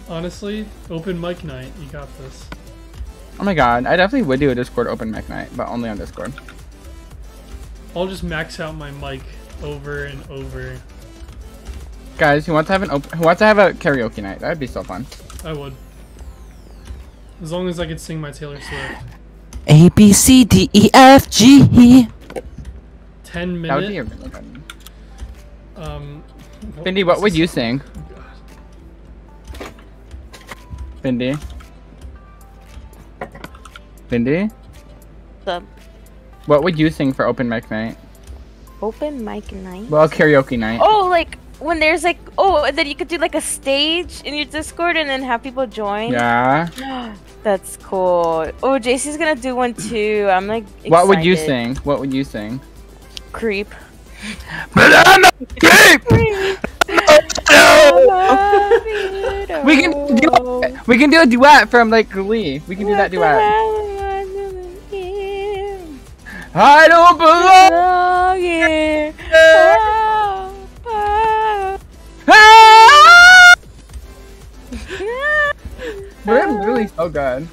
Honestly, open mic night. You got this. Oh my god, I definitely would do a Discord open mic night, but only on Discord. I'll just max out my mic over and over. Guys, who wants to have an open? Who wants to have a karaoke night? That'd be so fun. I would. As long as I could sing my Taylor Swift. A B C D E F G. 10 That would be a really good. Um, Bindi, what would you sing? Bindi. Bindi, The what would you sing for open mic night? open mic night. Well, karaoke night. Oh, like when there's like oh, and then you could do like a stage in your Discord and then have people join. Yeah. That's cool. Oh, JC's gonna do one too. I'm like. What would you sing? What would you sing? Creep. Banana creep! We can do we can do a duet from like Glee. We can do that duet. I don't belong here. Oh, oh. We're literally so good.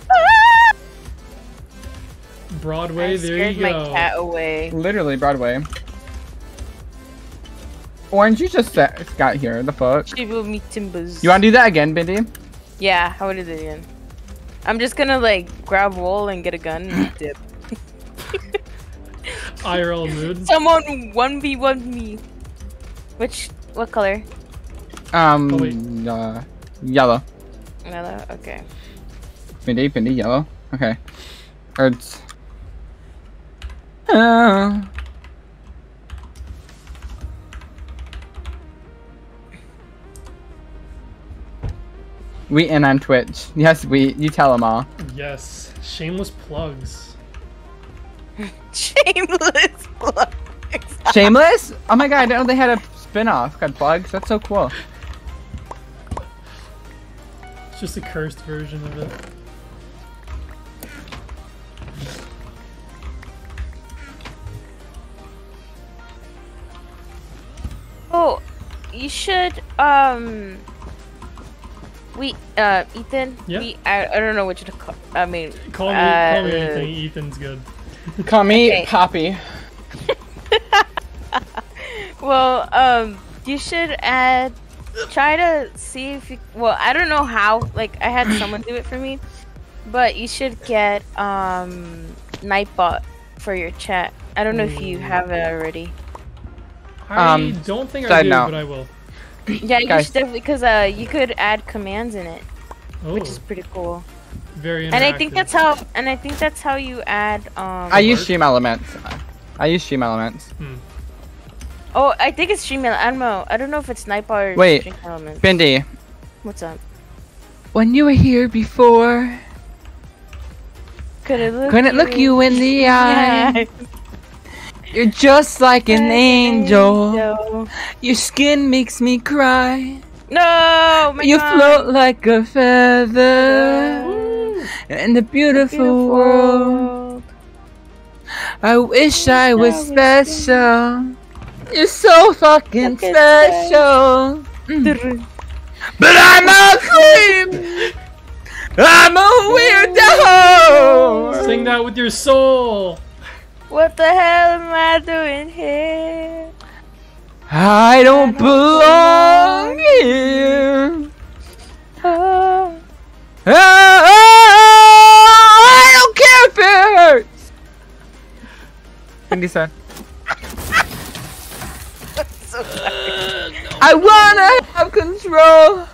Broadway, I there you go. my cat away. Literally, Broadway. Orange, you just got here. The fuck? She will me Timbers. You want to do that again, Bindi? Yeah, how would it again? I'm just gonna like grab wool and get a gun and dip. IRL mood. Someone one v one me. Which what color? Um, Oh, uh, yellow. Yellow. Okay. Bindi, Bindi, yellow. Okay. Or it's... Uh, we in on Twitch. Yes, we. You tell them all. Yes. Shameless plugs. Shameless plug. Shameless? Oh my god, I didn't know they had a spin-off called Plugs. That's so cool. It's just a cursed version of it. Oh, you should um. We uh Ethan. Yeah? We I, I don't know what to call. I mean. Call me, uh, call me anything. Ethan's good. Call me Okay. Poppy. Well, um, you should add. Try to see if you. Well, I don't know how. Like, I had someone do it for me, but you should get um Nightbot for your chat. I don't know if you have it already. I Um, don't think I do, note. but I will. Yeah, you Guys. should definitely because uh you could add commands in it, Oh, which is pretty cool. Very And I think that's how. And I think that's how you add um. I use Stream Elements. I use Stream Elements. Oh, I think it's Stream Admo. I don't know if it's Nightbot or Wait. Stream Elements. Bindi, What's up? when you were here before, Could it look? couldn't look you in the eye. You're just like an angel. Angel. Your skin makes me cry. No, my you God. float like a feather in the beautiful, Beautiful world. I wish I was special. You're so fucking Fucking special. Mm. But I'm a creep. I'm a weirdo. Sing that with your soul. What the hell am I doing here? I don't belong here. Oh, Oh, Cindy said. I wanna have control.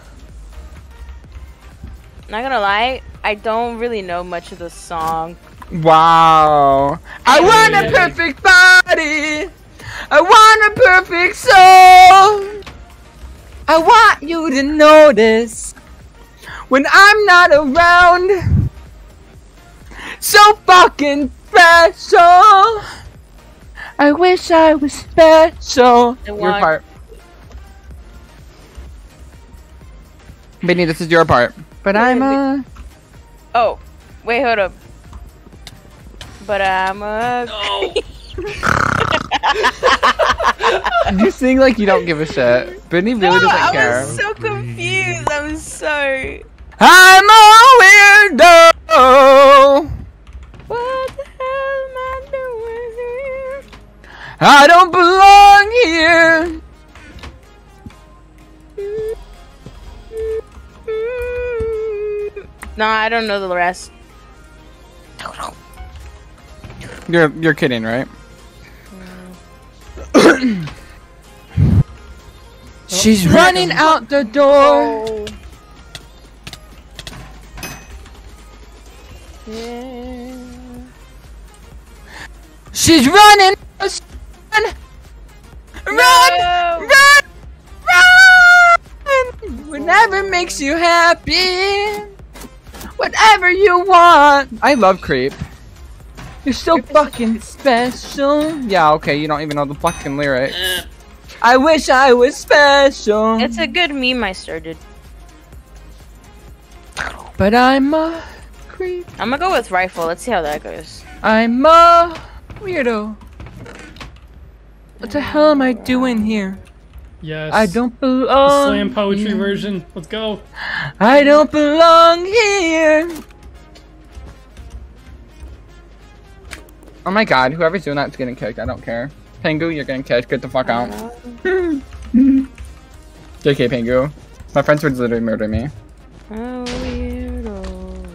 not gonna lie, I don't really know much of the song. Wow. I want a perfect body. I want a perfect soul. I want you to notice when I'm not around. So fucking special. I wish I was special. I Your want- part. Benny, this is your part. But I'm a. Oh, wait, hold up. But I'm a. You sing like you don't give a shit. Benny really No, doesn't I care. I was so confused. I'm so. I'm a weirdo. I don't belong here. No, I don't know the rest. You're you're kidding, right? She's oh. running out the door. Oh. Yeah. She's running. Run, run, run, run. Whatever makes you happy. Whatever you want. I love Creep. You're so fucking special. Yeah, okay, you don't even know the fucking lyrics. Uh. I wish I was special. It's a good meme I started. But I'm a creep. I'm gonna go with rifle. Let's see how that goes. I'm a weirdo. What the hell am I doing here? Yes. I don't belong. The slam poetry here. version. Let's go. I don't belong here. Oh my god, whoever's doing that's getting kicked. I don't care. Pengu, you're getting kicked. Get the fuck out. JK Pengu. My friends would literally murder me. How weirdo.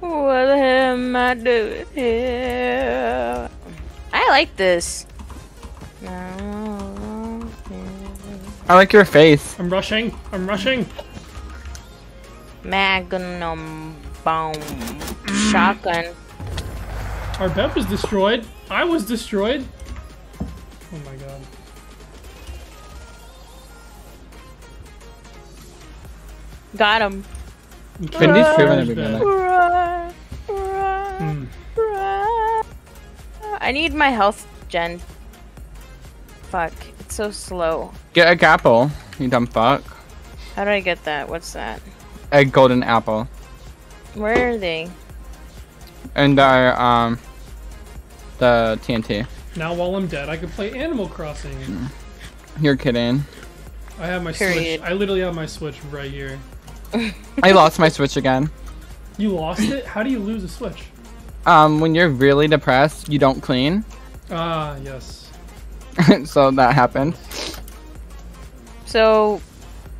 What am I doing here? I like this. I like your face. I'm rushing. I'm rushing. Magnum bomb shotgun. Our bed was destroyed. I was destroyed. Oh my god. Got him. You Been can't these charge I need my health gen. Fuck, it's so slow. Get a apple, you dumb fuck. How do I get that? What's that? A golden apple. Where are they? And our, um, the TNT. Now while I'm dead, I can play Animal Crossing. You're kidding. I have my Period. Switch. I literally have my Switch right here. I lost my Switch again. You lost it? How do you lose a Switch? Um, when you're really depressed, you don't clean. Ah, yes. so that happened. So,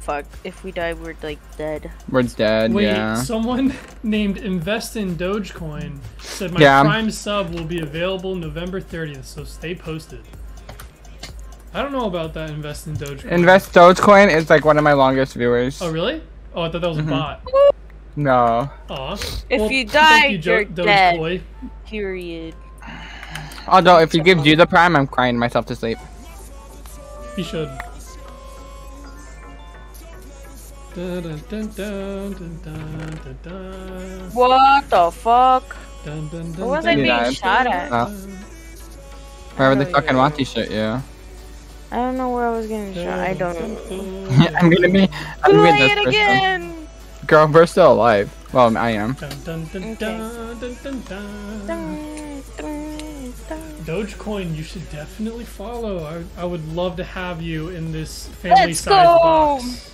fuck. If we die, we're like dead. We're dead, Wait, yeah. someone named Invest in Dogecoin said my Yeah. Prime sub will be available November 30th, so stay posted. I don't know about that Invest in Dogecoin. Invest Dogecoin is like one of my longest viewers. Oh, really? Oh, I thought that was Mhm. a bot. No. Aw. If Well, you die, you, you're Do- dead. Dogecoin. Period. Although, if you give you the prime, I'm crying myself to sleep. You should. Dun, dun, dun. What the fuck? Dun, dun, dun, What was I being Yeah. shot at? Uh, Wherever they Oh, fucking yeah. want to shit you. I don't know where I was getting shot. I don't know. I'm gonna be. I'm gonna Play be it this person. again! Girl, we're still alive. Well, I am. Dun, dun, dun, dun, dun, dun, dun. Dun, dun, dun. Dogecoin, you should definitely follow. I, I would love to have you in this family Let's size go! box.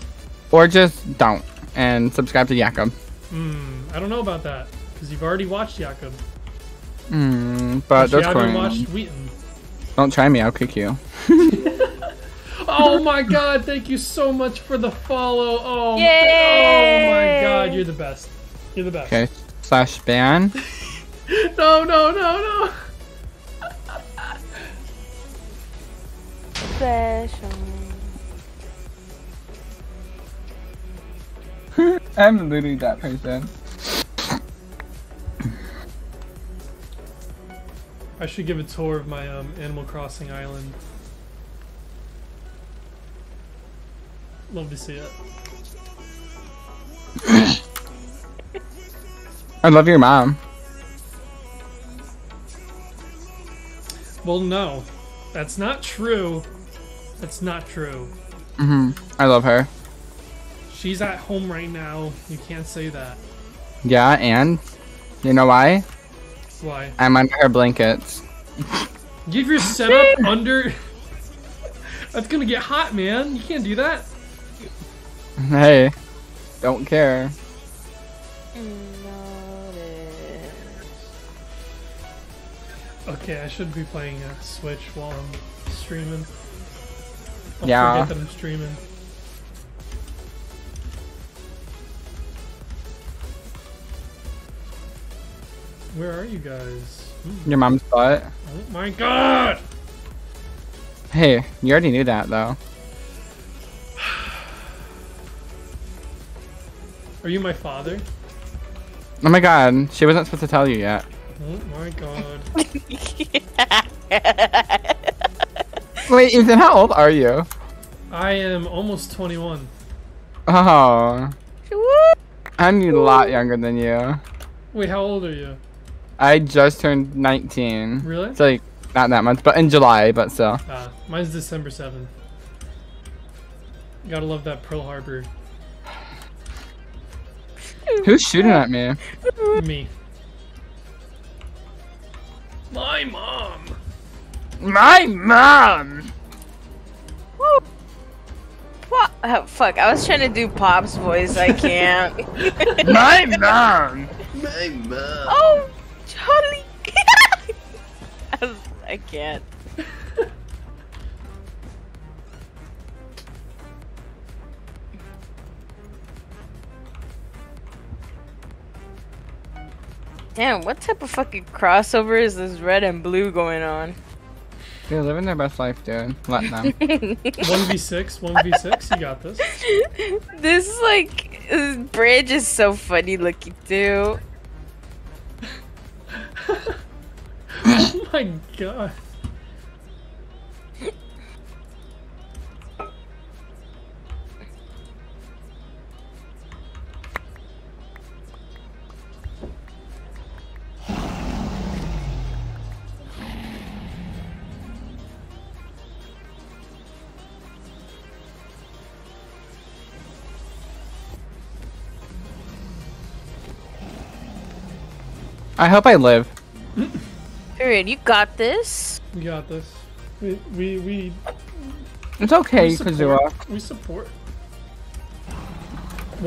Or just don't. And subscribe to Jakob. Hmm, I don't know about that because you've already watched Jakob. Hmm, but you haven't Dogecoin. watched Wheaton. Don't try me, I'll kick you. Oh my god, thank you so much for the follow. Oh, Yay! oh my god, you're the best. You're the best. Okay. Slash ban. No, no, no, no. Special. I'm literally that person. I should give a tour of my um, Animal Crossing island. Love to see it. I love your mom. Well, no, that's not true. That's not true. hmm I love her. She's at home right now. You can't say that. Yeah, and you know why? Why? I'm under her blankets. Give your setup under. That's gonna get hot, man. You can't do that. Hey, don't care. Okay, I should be playing a Switch while I'm streaming. I'll Yeah. forget that I'm streaming. Where are you guys? Hmm. Your mom's butt. Oh my god! Hey, you already knew that though. Are you my father? Oh my god, she wasn't supposed to tell you yet. Oh my god. Wait, Ethan, how old are you? I am almost 21. Oh, I'm a lot younger than you. Wait, how old are you? I just turned 19. Really? It's like not that much, but in July, but still. Ah, mine's December 7th. Gotta love that Pearl Harbor. Who's shooting at me? Me. My mom! My mom. What? Oh, fuck, I was trying to do Pop's voice. I can't. My mom. My mom. Oh, Holly. I, was- I can't. Damn, what type of fucking crossover is this red and blue going on? They're living their best life, dude. Let them. 1v6, 1v6, you got this. this like this bridge is so funny looking too. Oh my god. I hope I live. Period. You got this. You got this. We we we, It's okay, we support. Kazua. We support.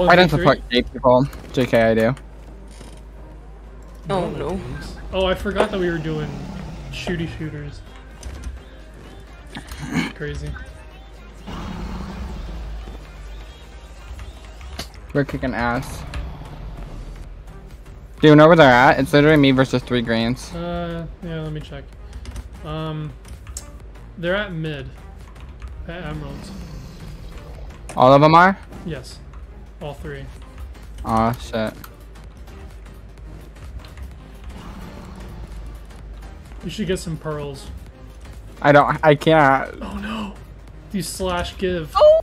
I don't 1v3? support gay people. JK, I do. Oh no. Oh, I forgot that we were doing shooty shooters. Crazy. We're kicking ass. Do you know where they're at? It's literally me versus three greens. Uh, yeah, let me check. Um, they're at mid. At Emeralds. All of them are? Yes. All three. Aw, shit. You should get some pearls. I don't, I can't. Oh no! You slash give. Oh!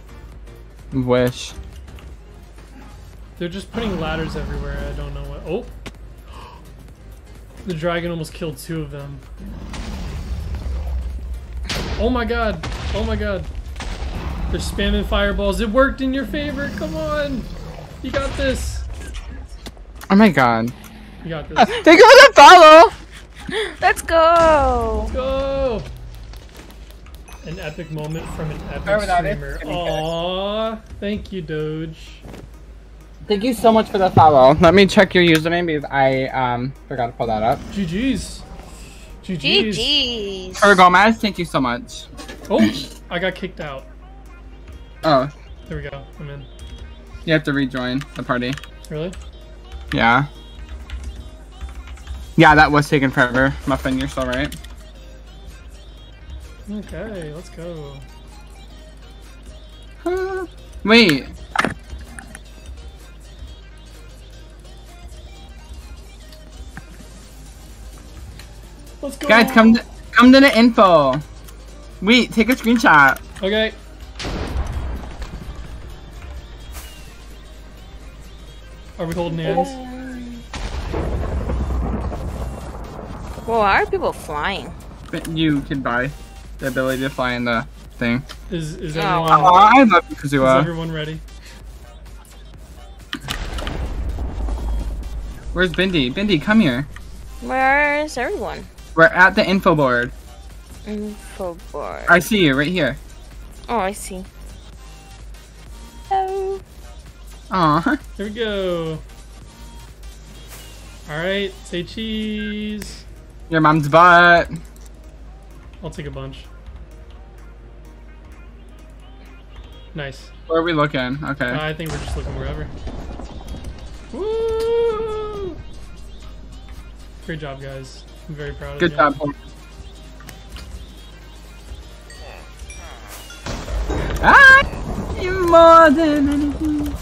Wish. They're just putting ladders everywhere. I don't know what. Oh! The dragon almost killed two of them. Oh my god! Oh my god! They're spamming fireballs. It worked in your favor. Come on! You got this. Oh my god. You got this. Ah, thank you for the follow! Let's go. Go! An epic moment from an epic Whoever that is, streamer. it's gonna be good. Aww, thank you, Doge. Thank you so much for the follow. Let me check your username because I um forgot to pull that up. GG's. GG's. GG's. For Gomez, thank you so much. Oh, I got kicked out. Oh, There we go. I'm in. you have to rejoin the party. Really? Yeah. Yeah, that was taking forever. Muffin, you're still right. Okay, let's go. Huh. Wait. Let's go. Guys, come to, come to the info. Wait, take a screenshot. Okay. Are we holding hands? Whoa, how are people flying? You can buy the ability to fly in the thing. Is is Oh, everyone Oh, I love you, is everyone ready? Where's Bindi? Bindi, come here. Where's everyone? We're at the info board. Info board. I see you right here. Oh, I see. Oh. Aw. Here we go. Alright, say cheese. Your mom's butt. I'll take a bunch. Nice. Where are we looking? Okay. Uh, I think we're just looking wherever. Woo! Great job, guys. I'm very proud Good of you. job. Paul. Ah, you more than anything.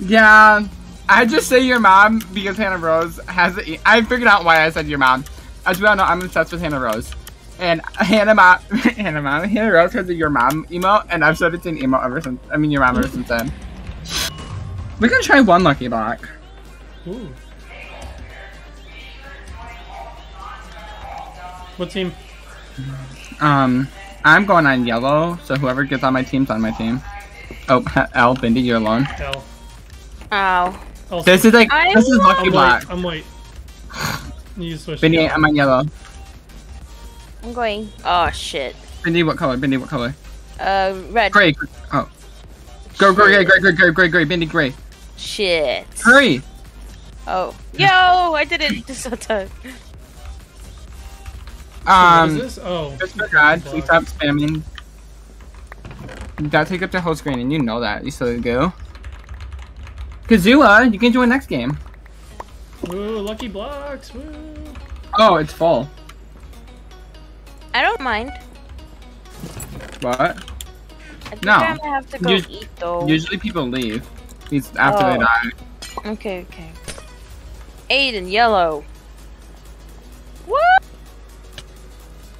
Yeah, I just say your mom because Hannah Rose has. A, I figured out why I said your mom. As we all know, I'm obsessed with Hannah Rose. And Hannah mom, Hannah mom, Hannah Rose has a your mom emote, and I've started seeing emote ever since. I mean, your mom ever since then. We can try one lucky block. Ooh. What team? Um, I'm going on yellow, so whoever gets on my team's on my team. Oh, L, Bindi, you're alone. L. Ow. Also, This is like, I'm this is lucky I'm block. white. I'm white. You switch. Bindi, I'm on yellow. I'm going. Oh shit. Bindi, what color? Bindi, what color? Uh, red. Gray. Oh. Go, gray, gray, gray, gray, gray, gray, gray, Bindi, gray. Shit. Hurry! Oh. Yo, I did it just on time. Um, what is this? Oh. just for God, please stop spamming. That take up the whole screen, and you know that. You still go. Kazua, you can join next game. Woo, lucky blocks. Woo. Oh, it's full. I don't mind. What? I think No. I'm gonna have to go Us- eat though. Usually people leave. It's after they Oh. die. Okay, okay. Aiden, yellow.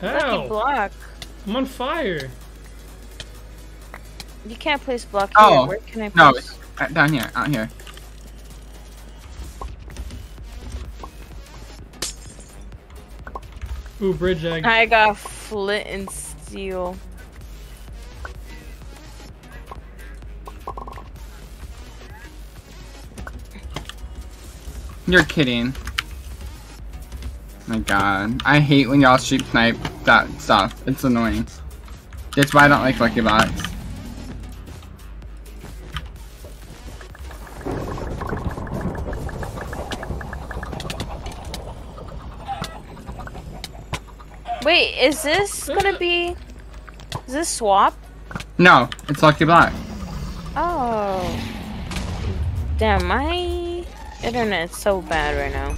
Lucky Ow. block. I'm on fire. You can't place block here. Oh, Where can I place? No, it's down here, out here. Ooh, bridge egg. I got flint and steel. You're kidding. My god. I hate when y'all street snipe that stuff. It's annoying. That's why I don't like Lucky Box. Wait, is this gonna be? Is this swap? No, it's Lucky Block. Oh. Damn, my internet's so bad right now.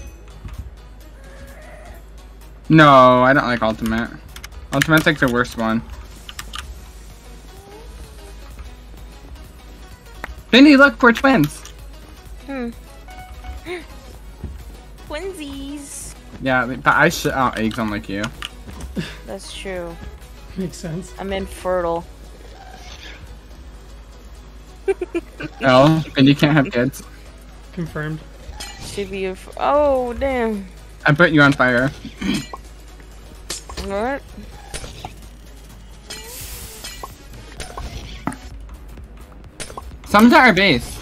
No, I don't like Ultimate. Ultimate's like the worst one. Finny, look, we're twins. Hmm. Twinsies. Yeah, but I shit out eggs unlike you. That's true. Makes sense. I'm infertile. Oh, and you can't have kids. Confirmed. Should be. Inf- oh damn. I put you on fire. What? Some's at our base.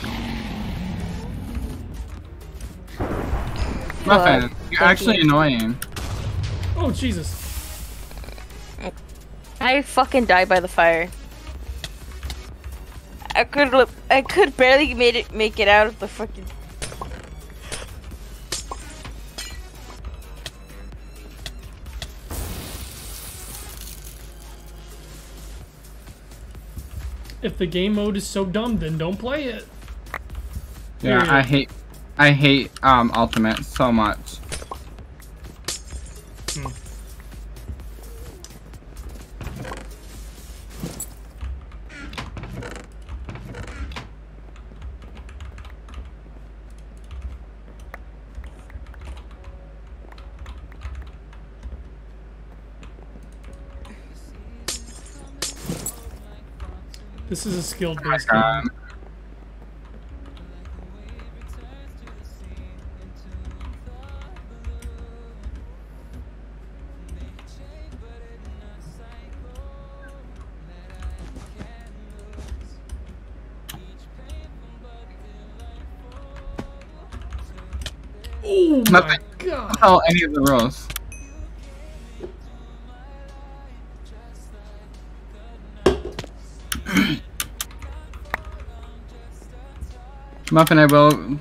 Muffin, you're actually annoying. Oh, Jesus. I fucking died by the fire. I could. I could barely made it make it out of the fucking. If the game mode is so dumb, then don't play it. Yeah, Period. I hate, I hate um Ultimate so much. This is a skilled based Um, game. Oh my Nothing. god. tell any of the rules. Muffin, I will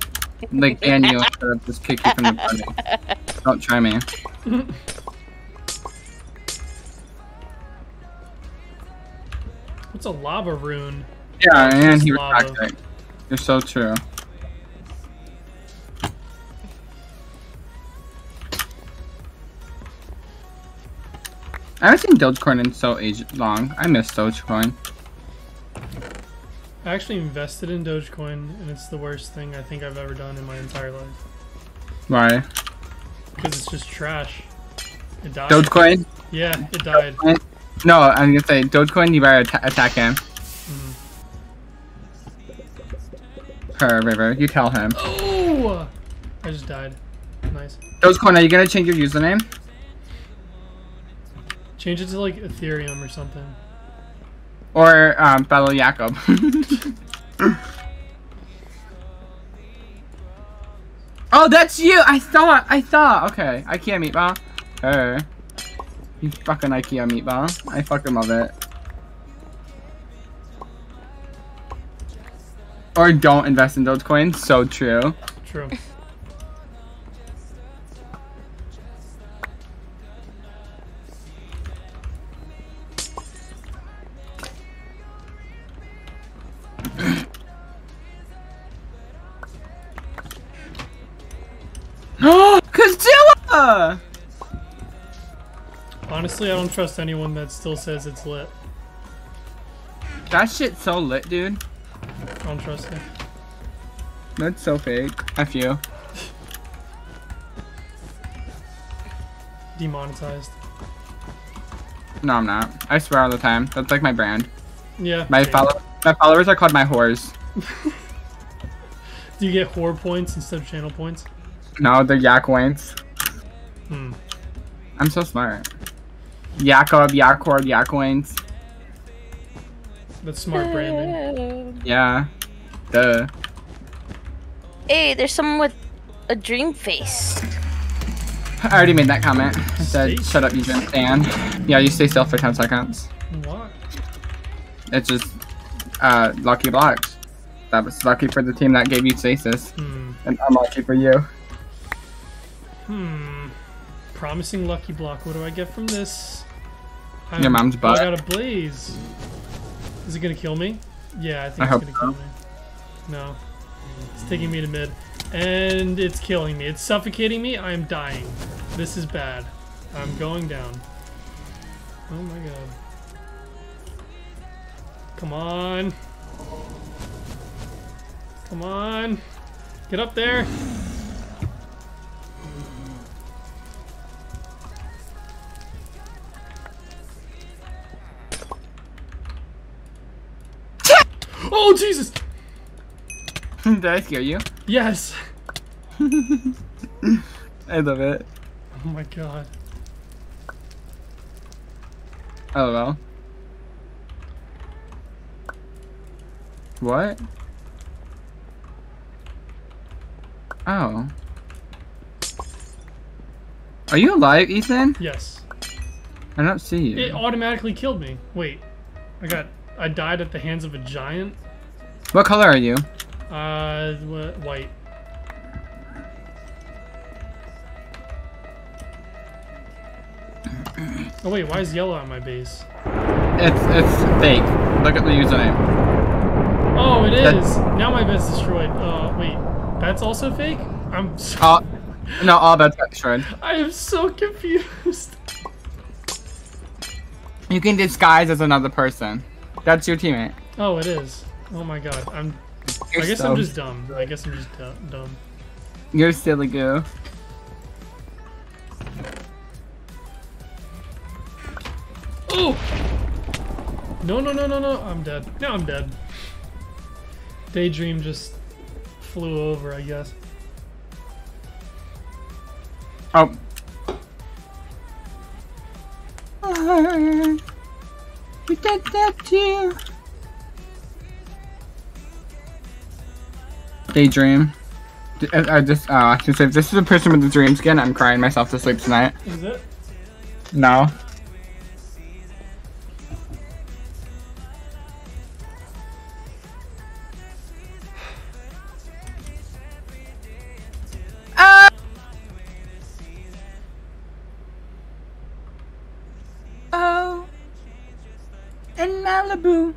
like ban you instead of just kick you from the party. Don't try me. What's a lava rune? Yeah, and he was Lava. toxic. You're so true. I haven't seen Dogecoin in so age long. I miss Dogecoin. I actually invested in Dogecoin, and it's the worst thing I think I've ever done in my entire life. Why? Because it's just trash. It died. Dogecoin? Yeah, it died. No, I'm gonna say Dogecoin. You better atta- attack him. Mhm. Her River. You tell him. Oh! I just died. Nice. Dogecoin, are you gonna change your username? Change it to like Ethereum or something. Or um, Battle Jacob? oh, that's you! I thought, I thought. Okay, IKEA meatball. Her. You fucking IKEA meatball. I fucking love it. Or don't invest in Dogecoin. So true. True. Honestly, I don't trust anyone that still says it's lit. That shit's so lit, dude. I don't trust it. That's so fake. F you. Demonetized. No, I'm not. I swear all the time. That's like my brand. Yeah. My follow my followers are called my whores. Do you get whore points instead of channel points? No, they're yak points. Hmm. I'm so smart. Jakob, Yakord, yak coins. That's smart branding. Yeah. Duh. Hey, there's someone with a dream face. I already made that comment. I said, Stay shut up, you didn't stand. Yeah, you stay still for 10 seconds. What? It's just, uh, lucky blocks. That was lucky for the team that gave you stasis, Hmm. and unlucky for you. Hmm. Promising lucky block. What do I get from this? Your mom's butt. I got a blaze. Is it gonna kill me? Yeah, I think I it's gonna kill me. No. It's taking me to mid. And it's killing me. It's suffocating me. I am dying. This is bad. I'm going down. Oh my god. Come on. Come on. Get up there. Oh Jesus! Did I scare you? Yes. I love it. Oh my god. Oh, LOL. What? Oh. Are you alive, Ethan? Yes. I don't see you. It automatically killed me. Wait. I got I died at the hands of a giant. What color are you? Uh white. Oh wait, why is yellow on my base? It's it's fake. Look at the username. Oh, it That- is. Now my bed's destroyed. Uh wait. That's also fake? I'm so, All, no, all got destroyed. I am so confused. You can disguise as another person. That's your teammate. Oh, it is. Oh my god. I'm You're I guess so- I'm just dumb. I guess I'm just dumb. You're silly goo. Oh! No, no, no, no, no. I'm dead. No, I'm dead. Daydream just flew over, I guess. Oh. We did that too. Daydream. I just, uh, I can say if this is a person with the dream skin, I'm crying myself to sleep tonight. Is it? No. Malibu.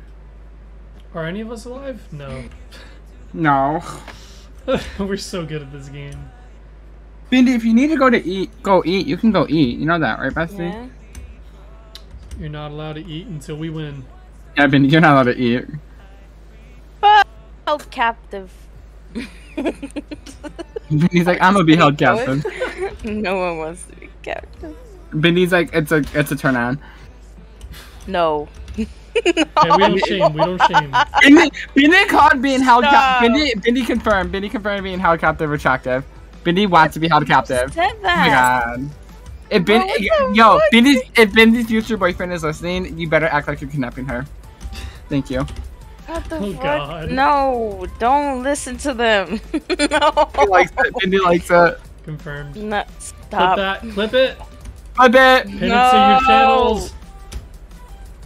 Are any of us alive? No. No. We're so good at this game. Bindi, if you need to go to eat, go eat. You can go eat. You know that, right, Bestie? Yeah. You're not allowed to eat until we win. Yeah, Bindi, you're not allowed to eat. Held captive. Bindi's like, I'm gonna be held captive. no one wants to be captive. Bindi's like, it's a, it's a turn on. No. Okay, we don't shame. We don't shame. Bindi, Bindi called being held captive. Bindi, Bindi confirmed. Bindi confirmed being held captive attractive. Bindi wants to be held captive. Said that. Oh my god. If Bin, What yo, fuck? Bindi's, if Bindi's future boyfriend is listening, you better act like you're kidnapping her. Thank you. What the Oh, fuck? God. No, don't listen to them. no. He likes it. Bindi likes it. Confirmed. No, Clip stop. that. Clip it. I bet Pin it to your channels.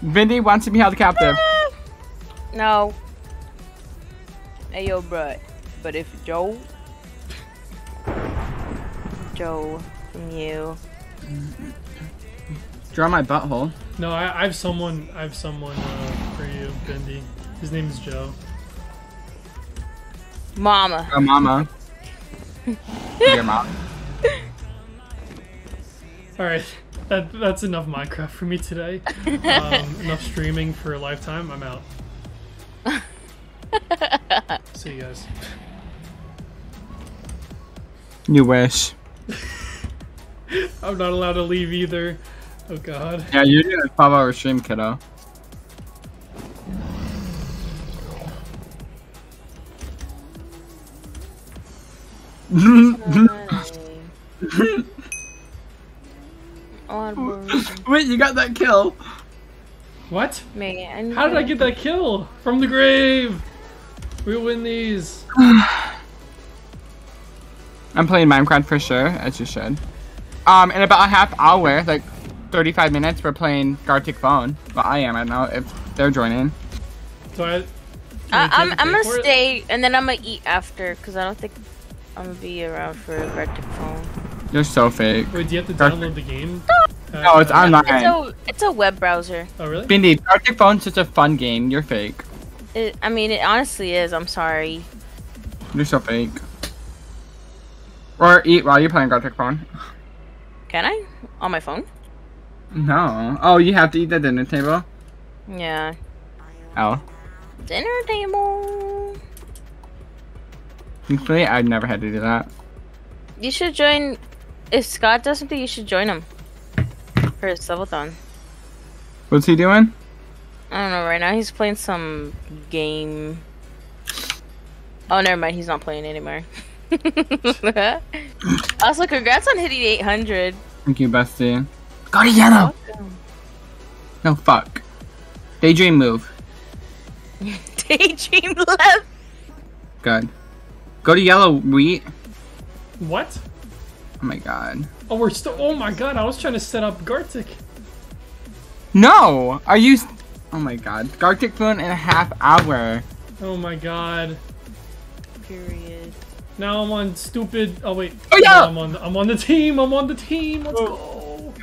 Bindi wants to be held captive. No. Hey yo, bruh. But if Joe, Joe, from you. Draw my butthole. No, I, I have someone. I have someone uh, for you, Bindi. His name is Joe. Mama. Oh, mama. Your mom. All right. That that's enough Minecraft for me today. Um, enough streaming for a lifetime. I'm out. See you guys. You wish. I'm not allowed to leave either. Oh god. Yeah, you're doing a 12 hour stream, kiddo. Oddball. Wait, you got that kill. What? Man, How did I get that kill? From the grave! We'll win these. I'm playing Minecraft for sure, as you should. Um, in about a half hour, like 35 minutes, we're playing Gartic Phone. Well, I am. I don't know if they're joining. So I. I, I'm, I I'm gonna for it? stay and then I'm gonna eat after because I don't think I'm gonna be around for a Gartic phone. You're so fake. Wait, do you have to Gartic. download the game? No, it's Uh, online. It's a it's a web browser. Oh really? Bindi, Gartic Phone's such a fun game. You're fake. It, I mean, it honestly is. I'm sorry. You're so fake. Or eat while you're playing Gartic Phone. Can I on my phone? No. Oh, you have to eat at the dinner table? Yeah. Oh. Dinner table. Thankfully, I've never had to do that. You should join. If Scott does something, you should join him for his subathon. What's he doing? I don't know. Right now, he's playing some game. Oh, never mind. He's not playing anymore. also, congrats on hitting 800. Thank you, bestie. Go to yellow! No, fuck. Daydream move. Daydream left. Good. Go to yellow, wheat. What? Oh my god. Oh, we're still. Oh my god! I was trying to set up Gartic. No! Are you. Oh my god. Gartic phone in a half hour. Oh my god. Period. Now I'm on stupid. Oh wait. Oh, yeah! No, I'm on. I'm on the team. I'm on the team. Let's go.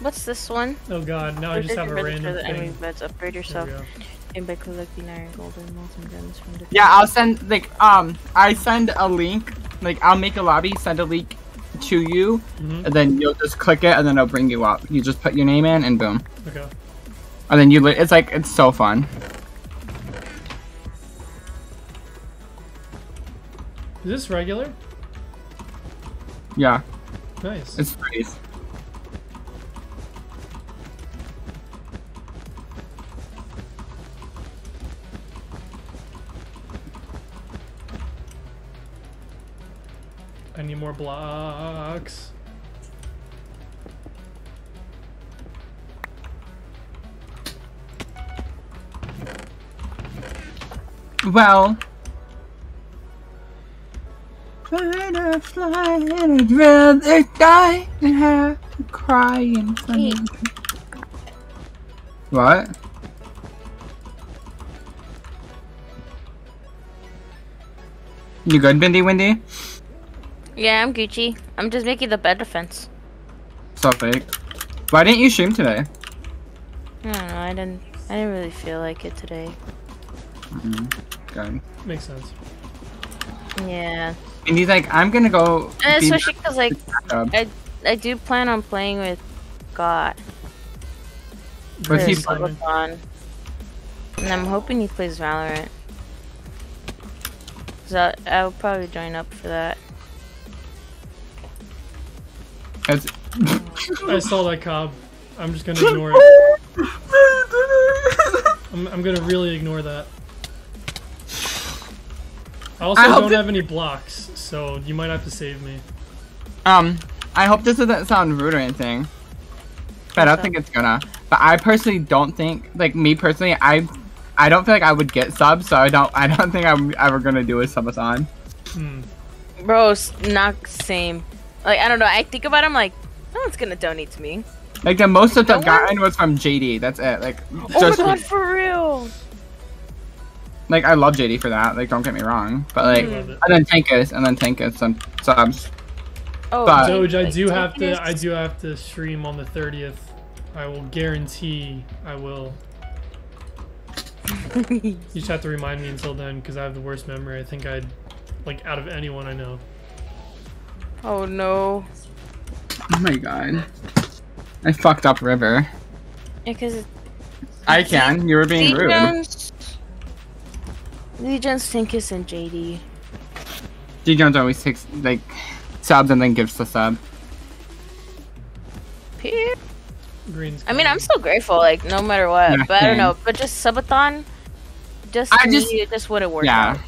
What's this one? Oh god. Now I just have a Ready for random the enemy thing. beds. Upgrade yourself. And by collecting iron, gold, and molten gems from different. Yeah, I'll send, like, um, I send a link. Like, I'll make a lobby, send a link to you, Mhm. and then you'll just click it, and then it'll bring you up. You just put your name in, and boom. Okay. And then you, li- it's like, it's so fun. Is this regular? Yeah, Nice. it's free. I need more blocks. Well. Trying to fly and I'd rather die than have to cry in front of What? You good, Bindi Windy? Yeah, I'm Gucci. I'm just making the bed defense. So fake. Why didn't you stream today? I don't know. I didn't. I didn't really feel like it today. Mm-hmm. Good. Makes sense. Yeah, And he's like, I'm gonna go. and especially because like. I I do plan on playing with God. What's for he playing? And I'm hoping he plays Valorant. So I'll probably join up for that. It's- I saw that cob. I'm just gonna ignore it. I'm, I'm gonna really ignore that. I also I don't have any blocks, so you might have to save me. Um, I hope this doesn't sound rude or anything, but I don't think it's gonna. But I personally don't think, like me personally, I, I don't feel like I would get subs, so I don't, I don't think I'm ever gonna do a subathon. Hmm. Bro, not same. Like I don't know. I think about it, I'm like, no one's gonna donate to me. Like the most that No I've gotten was from JD. That's it. Like, Oh just my god, for real. like I love JD for that. Like, don't get me wrong, but like, I love it. and then Tankus, and then Tankus, and subs. Oh, But- Doge, I like, do have to. I do have to stream on the 30th. I will guarantee I will. You just have to remind me until then, because I have the worst memory. I think I'd, like, out of anyone I know. Oh no. Oh my god. I fucked up River. Because I can. You were being rude. Legion's Legion's Tinkus and JD. G Jones always takes like subs and then gives the sub. Pew. Green's. I mean, I'm coming. so grateful, like no matter what. Yeah, but I don't know. But just subathon, just I to just- me, it just wouldn't work. Yeah. out.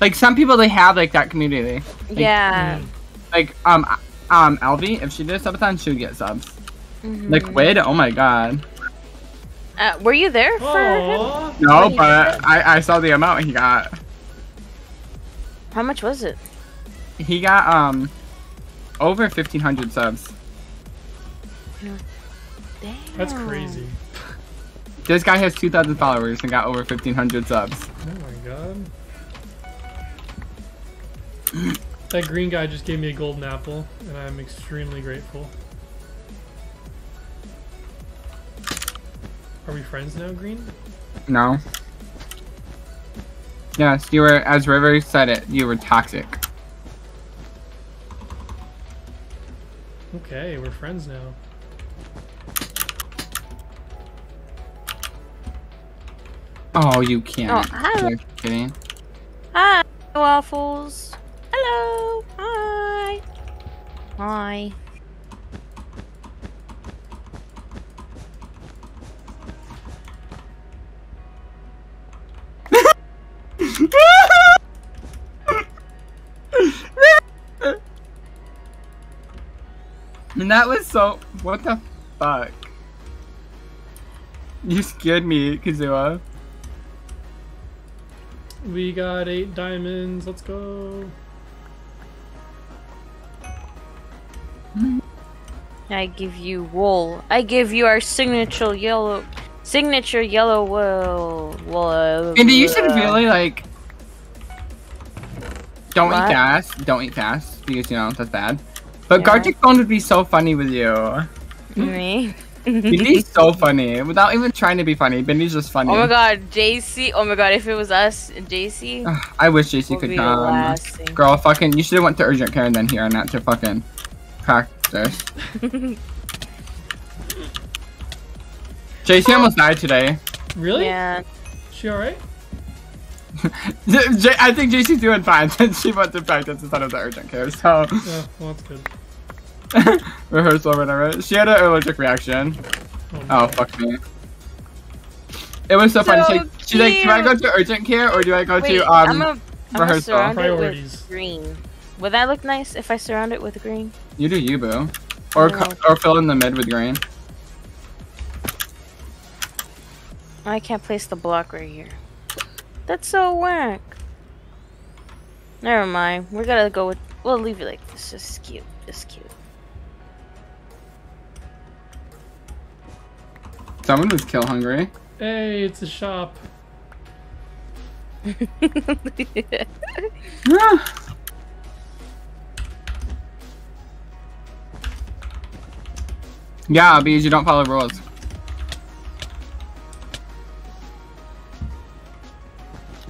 Like some people they have like that community. Yeah. Mm. Like um um Elvie, if she did a subathon, she would get subs. Mhm. Like Wade, oh my god. Uh, were you there for him? No, What do you but I, I saw the amount he got. How much was it? He got um over fifteen hundred subs. Damn. That's crazy. This guy has two thousand followers and got over fifteen hundred subs. Oh my god. That green guy just gave me a golden apple, and I'm extremely grateful. Are we friends now, Green? No. Yes, you were as River said it, you were toxic. Okay, we're friends now. Oh you can't. Oh, hi. You're kidding. Hi, waffles. Hello. Hi. Hi. And that was so. What the fuck? You scared me, Kazua. We got eight diamonds. Let's go. I give you wool. I give you our signature yellow, signature yellow wool. wool Andy, you should really like. Don't What? eat gas. Don't eat gas because you know that's bad. But Yeah. Gartic Phone would be so funny with you. Me. Bindi's so funny without even trying to be funny. Bindi's just funny. Oh my god, JC. Oh my god, if it was us, JC. I wish JC could come. Girl, fucking, you should have went to urgent care and then here, not to fucking practice. JC almost died today. Really? Yeah. She alright? J- J- I think JC's doing fine since she went to practice instead of the urgent care. So Oh, well, that's good. rehearsal or whatever. She had an allergic reaction. Oh, no. Oh fuck me. It was so, funny. She's So like, she's like, do I go to urgent care or do I go Wait, to I'm um? gonna, I'm gonna rehearsal. Priorities. green. Would that look nice if I surround it with green? You do you, boo. Or or fill in the mid with green. I can't place the block right here. That's so whack. Never mind. We're gonna go with. We'll leave it like this. This is cute. This is cute. Someone was kill hungry. Hey, it's a shop. yeah, because you don't follow rules.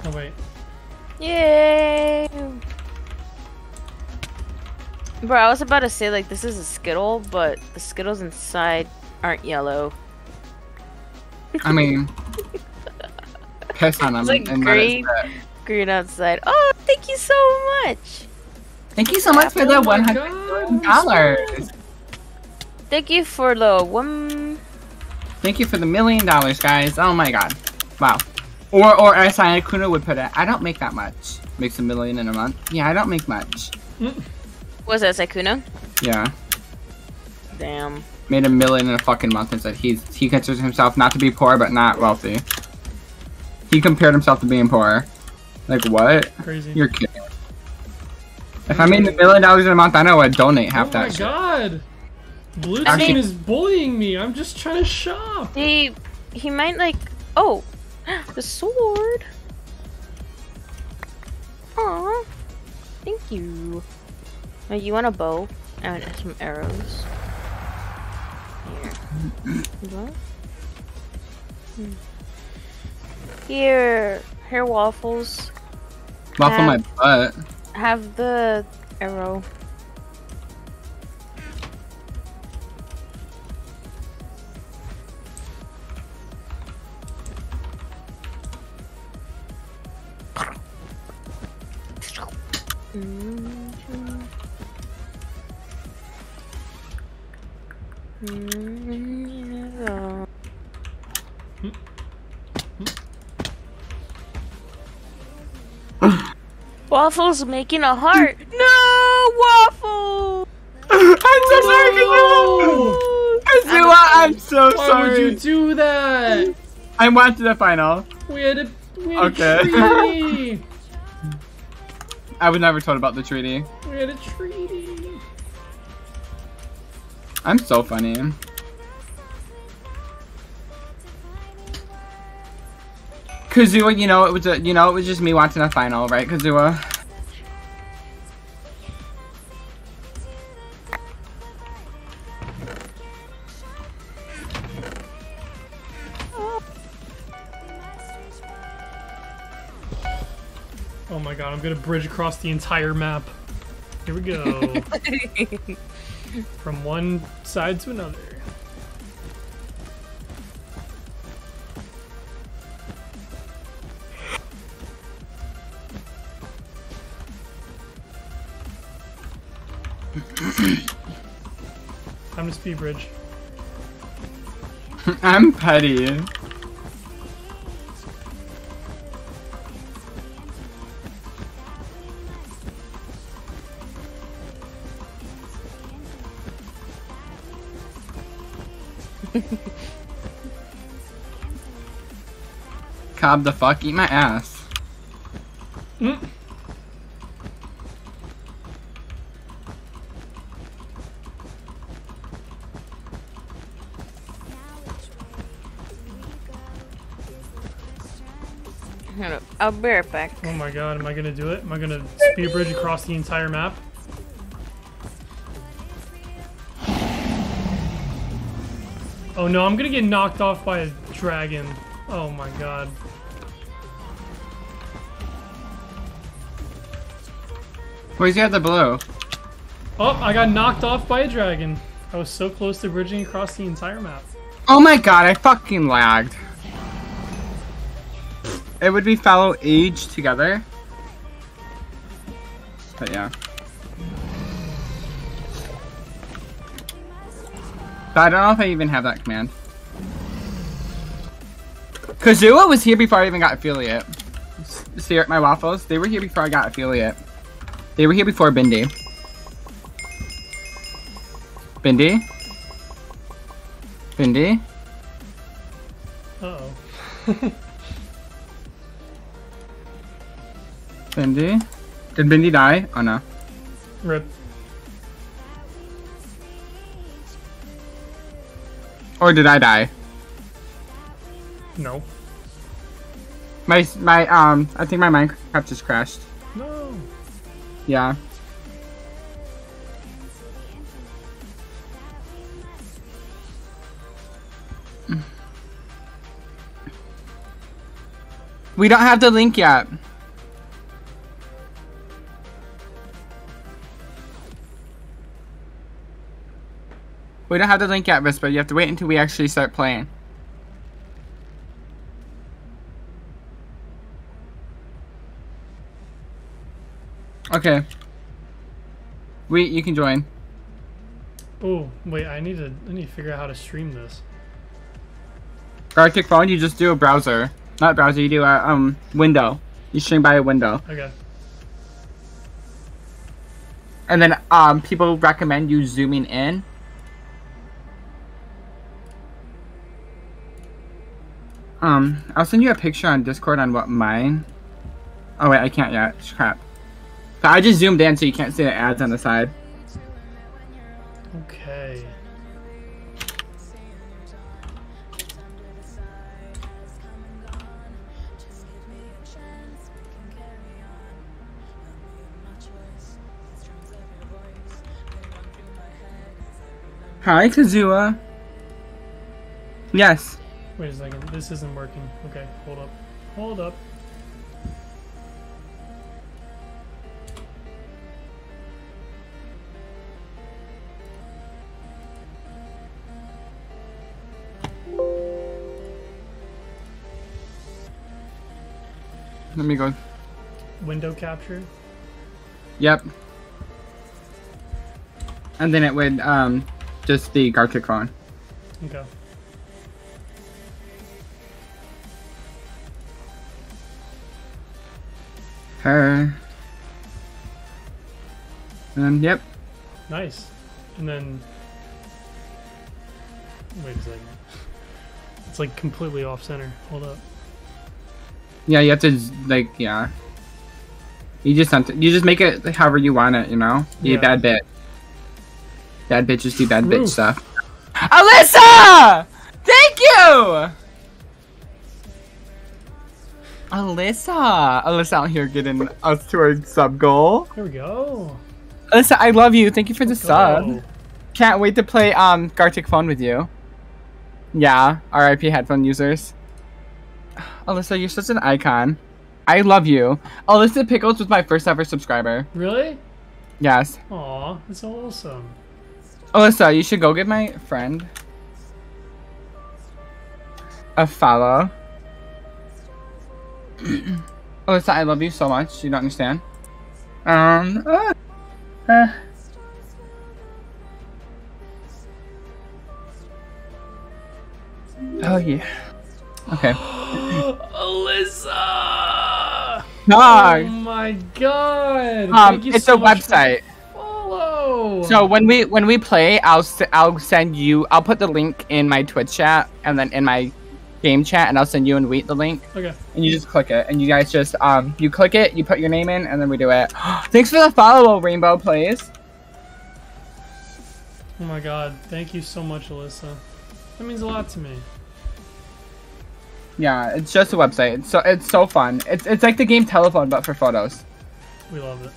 Oh wait. Yay! Bro, I was about to say like this is a Skittle, but the Skittles inside aren't yellow. I mean, piss on them. It's like and green. Green outside. Oh, thank you so much. Thank you so much for the Oh my one God, hundred dollars. Thank you for the one. Thank you for the million dollars, guys. Oh my god. Wow. Or or as Kuna would put it, I don't make that much. Makes a million in a month. Yeah, I don't make much. Was that Sykkuno? Yeah. Damn. Made a million in a fucking month and said he's he considers himself not to be poor but not wealthy. He compared himself to being poor. Like what? Crazy. You're kidding. If I made a million dollars in a month, I know I'd donate half oh that Oh my shit. God! Blue Actually- team is bullying me. I'm just trying to shop. He he might like oh the sword. Aw, thank you. Oh, you want a bow and some arrows? Here. What? Hmm. Here, here waffles. Waffle my butt. Have the arrow. Waffles making a heart. No, waffle. I'm so sorry, Kazua. Kazua, I'm so sorry. Why sorry. would you do that? I went to the final. We had a we had Okay. a. I was never told about the treaty. we had a treaty. I'm so funny. Kazua, you know it was a, you know it was just me watching the final, right, Kazua? I'm gonna bridge across the entire map. Here we go. From one side to another. Time to speed bridge. I'm petty. Cobb the fuck, eat my ass. Mm. I'll be right back. Oh my god, am I gonna do it? Am I gonna speed bridge across the entire map? Oh no, I'm gonna get knocked off by a dragon. Oh my god. Where's the other blue? Oh, I got knocked off by a dragon. I was so close to bridging across the entire map. Oh my god, I fucking lagged. It would be fellow age together. But yeah. But I don't know if I even have that command. Kazua was here before I even got affiliate. See at my waffles? They were here before I got affiliate. They were here before Bindi. Bindi? Bindi? Uh oh. Bindi? Did Bindi die? Oh no. Rip. Or did I die? No. My my um I think my Minecraft just crashed. Yeah. We don't have the link yet. We don't have the link yet, Whisper. You have to wait until we actually start playing. Okay. We, you can join. Oh, wait, I need to I need to figure out how to stream this. Gartic phone, you just do a browser. Not browser, you do a um window. You stream by a window. Okay. And then um people recommend you zooming in. Um, I'll send you a picture on Discord on what mine. Oh wait, I can't yet. Crap. But I just zoomed in so you can't see the ads on the side. Okay. Hi, Kazua. Yes. Wait a second. This isn't working. Okay, hold up. Hold up. Let me go. Window capture. Yep. And then it would um just be Gartic phone. Okay. Her. And yep. Nice. And then. Wait a second. It's like completely off center. Hold up. Yeah, you have to like yeah. You just have to, you just make it however you want it, you know. You Yeah. bad bitch. Bad bitches do bad True. bitch stuff. Alyssa! Thank you! Alyssa! Alyssa out here getting us to our sub goal. There we go. Alyssa, I love you. Thank you for the Let's sub. go. Can't wait to play um Gartic phone with you. Yeah, RIP headphone users. Alyssa, you're such an icon. I love you. Alyssa Pickles was my first ever subscriber. Really? Yes. Aw, that's awesome. Alyssa, you should go get my friend a follow. Alyssa, I love you so much. You don't understand. Um. uh, uh. Oh yeah. Okay. Alyssa! Dog. Oh my god! Um, Thank you it's so a website. Follow. So when we when we play, I'll I'll send you. I'll put the link in my Twitch chat and then in my game chat, and I'll send you and Wheat the link, Okay. and you just click it, and you guys just um you click it, you put your name in, and then we do it. Thanks for the follow, Rainbow Plays. Oh my god. Thank you so much, Alyssa. That means a lot to me. Yeah, it's just a website. It's so it's so fun. It's it's like the game Telephone but for photos. We love it.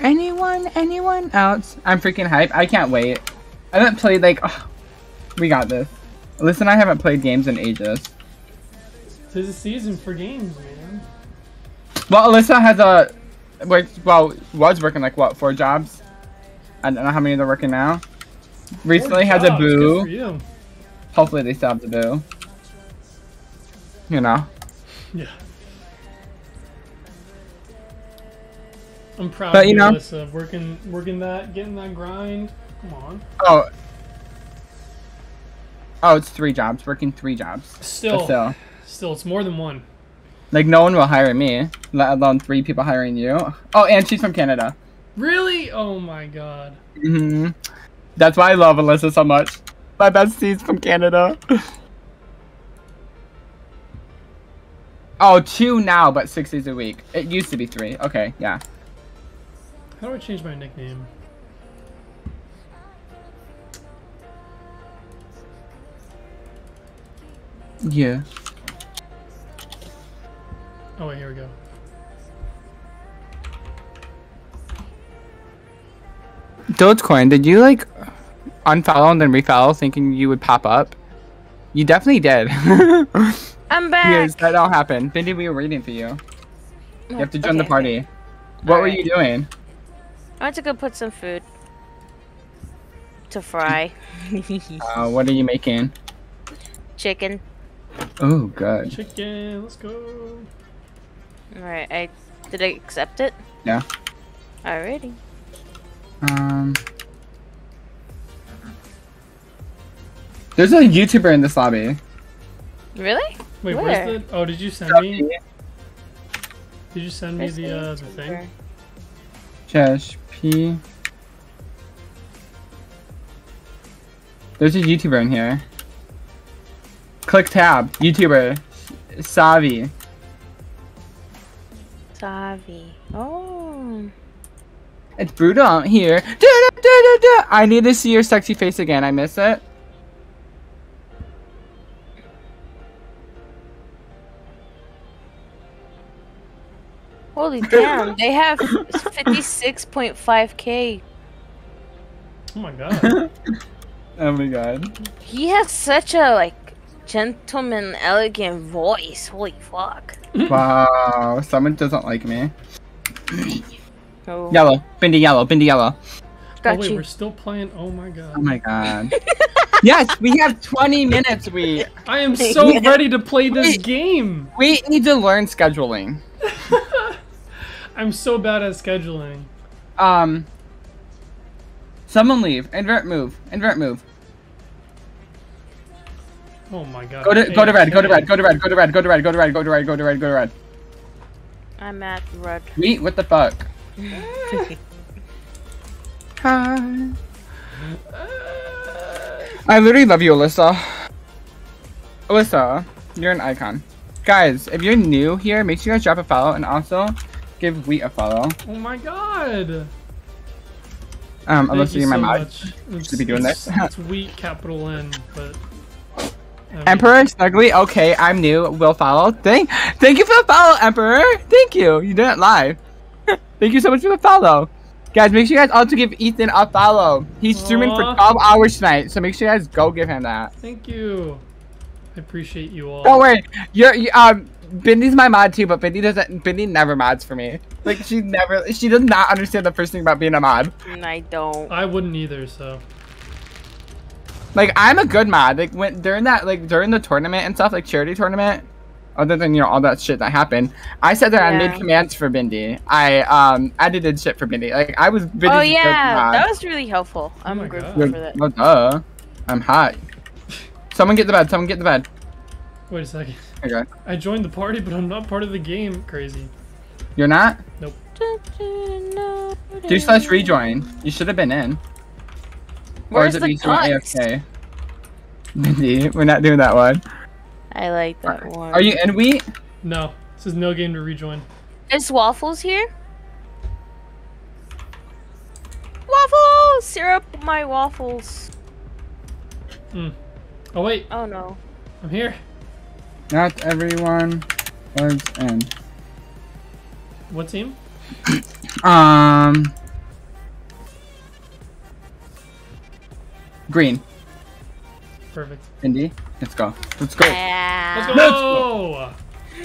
Anyone? Anyone else? I'm freaking hype. I can't wait. I haven't played like. oh, we got this. Listen, I haven't played games in ages. Tis a season for games, man. Well, Alyssa has a, well, was working like what four jobs. I don't know how many they're working now. Recently has a jobs, Good for boo. you. Hopefully they still have the boo. You know. Yeah. I'm proud But, of you you, know- Alyssa. Working, working that, getting that grind. Come on. Oh. Oh, it's three jobs. Working three jobs. Still, still, still, it's more than one. like no one will hire me, let alone three people hiring you. Oh, and she's from Canada. Really? Oh my god. hmm That's why I love Alyssa so much. My bestie's from Canada. oh, two now, but six days a week. It used to be three. Okay, yeah. How do I change my nickname? Yeah. Oh wait, here we go. Dogecoin, did you like unfollow and then refollow thinking you would pop up? You definitely did. I'm back. yes, that all happened. Bindi, we were waiting for you. You have to join the Okay. party. What were Alright. you doing? I went to go put some food to fry. Uh, what are you making? Chicken. Oh, good. Chicken, let's go. Alright, I did I accept it? Yeah. Alrighty. Um. There's a YouTuber in this lobby. Really? Wait, Where? where's the? Oh, did you send me? Did you send me the uh, the thing? Chesh P. There's a YouTuber in here. Click tab. YouTuber. Savi. Savi. Oh. It's brutal out here. Da, da, da, da, da. I need to see your sexy face again. I miss it. Holy damn, they have 56.5k. Oh my god. Oh my god. He has such a like gentleman elegant voice. Holy fuck. Wow. Someone doesn't like me. Oh, Yellow. Bindi yellow. Bindi yellow. oh got wait, you. we're still playing. Oh my god. Oh my god. yes, we have 20 minutes. We I am so ready to play this Wait. game. we need to learn scheduling. I'm so bad at scheduling. Um, someone leave. Invert move. Invert move. Oh my god. Go to go to red. Go to red. Go to red. Go to red. Go to red. Go to red. Go to red. Go to red. Go to red. I'm at red. Wait, what the fuck? Hi. I literally love you, Alyssa. Alyssa, you're an icon. Guys, if you're new here, make sure you guys drop a follow and also give Wheat a follow. Oh my god. Um, Alyssa, you you're my so mod. Should be doing it's, this. it's wheat capital N, but. Mean, Emperor Snuggly, okay, I'm new. Will follow. Thank, thank you for the follow, Emperor. Thank you. You did it live. Thank you so much for the follow, guys. Make sure you guys also give Ethan a follow. He's streaming for 12 hours tonight, so make sure you guys go give him that. Thank you. I appreciate you all. Don't worry, you're you, um. Bindi's my mod too, but Bindi doesn't. Bindy never mods for me. Like she never. She does not understand the first thing about being a mod. And I don't. I wouldn't either, so. Like I'm a good mod. Like when during that like during the tournament and stuff, like charity tournament, other than you know all that shit that happened, I said that I made commands for Bindi. I um edited shit for Bindi. Like I was Bindi's oh yeah, that was really helpful. I'm my grateful God. for that. Well, duh. I'm hot. Someone get the bed. Someone get the bed. Wait a second. Okay. I joined the party, but I'm not part of the game. Crazy. You're not. Nope. Do slash rejoin. You should have been in. Where's or is it the because you were? AFK? Bindi, we're not doing that one. I like that one. Are you in we? No. This is no game to rejoin. Is waffles here? Waffles! Syrup my waffles. Oh wait, Oh no. I'm here. Not everyone was in. What team? Um. Green. Perfect. Indy. Let's go. Let's go. Yeah. Let's go!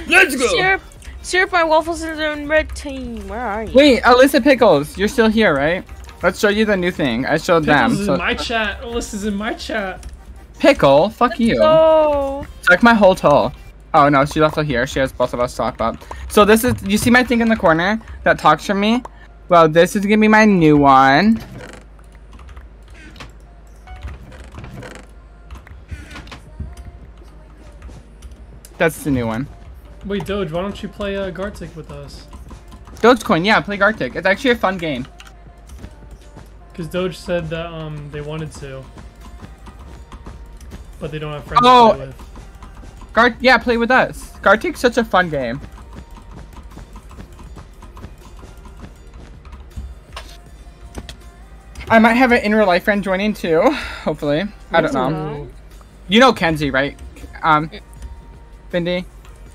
Let's go. Syrup, syrup my waffles is in red team. Where are you? Wait, Alyssa Pickles, you're still here, right? Let's show you the new thing. I showed them. Pickles is So, in my chat. Alyssa's in my chat. Pickle, fuck you. Oh. Suck my whole toe. Oh no, she's also here. She has both of us to talk about. So this is, you see my thing in the corner that talks for me? Well, this is gonna be my new one. That's the new one. Wait, Doge, why don't you play uh, Gartic with us? Dogecoin, yeah, play Gartic. It's actually a fun game. Because Doge said that um they wanted to, but they don't have friends Oh. to play with. Gart, yeah, play with us. Gartic's such a fun game. I might have an in real life friend joining too. Hopefully, I don't know. You know Kenzie, right? Um, Bindi.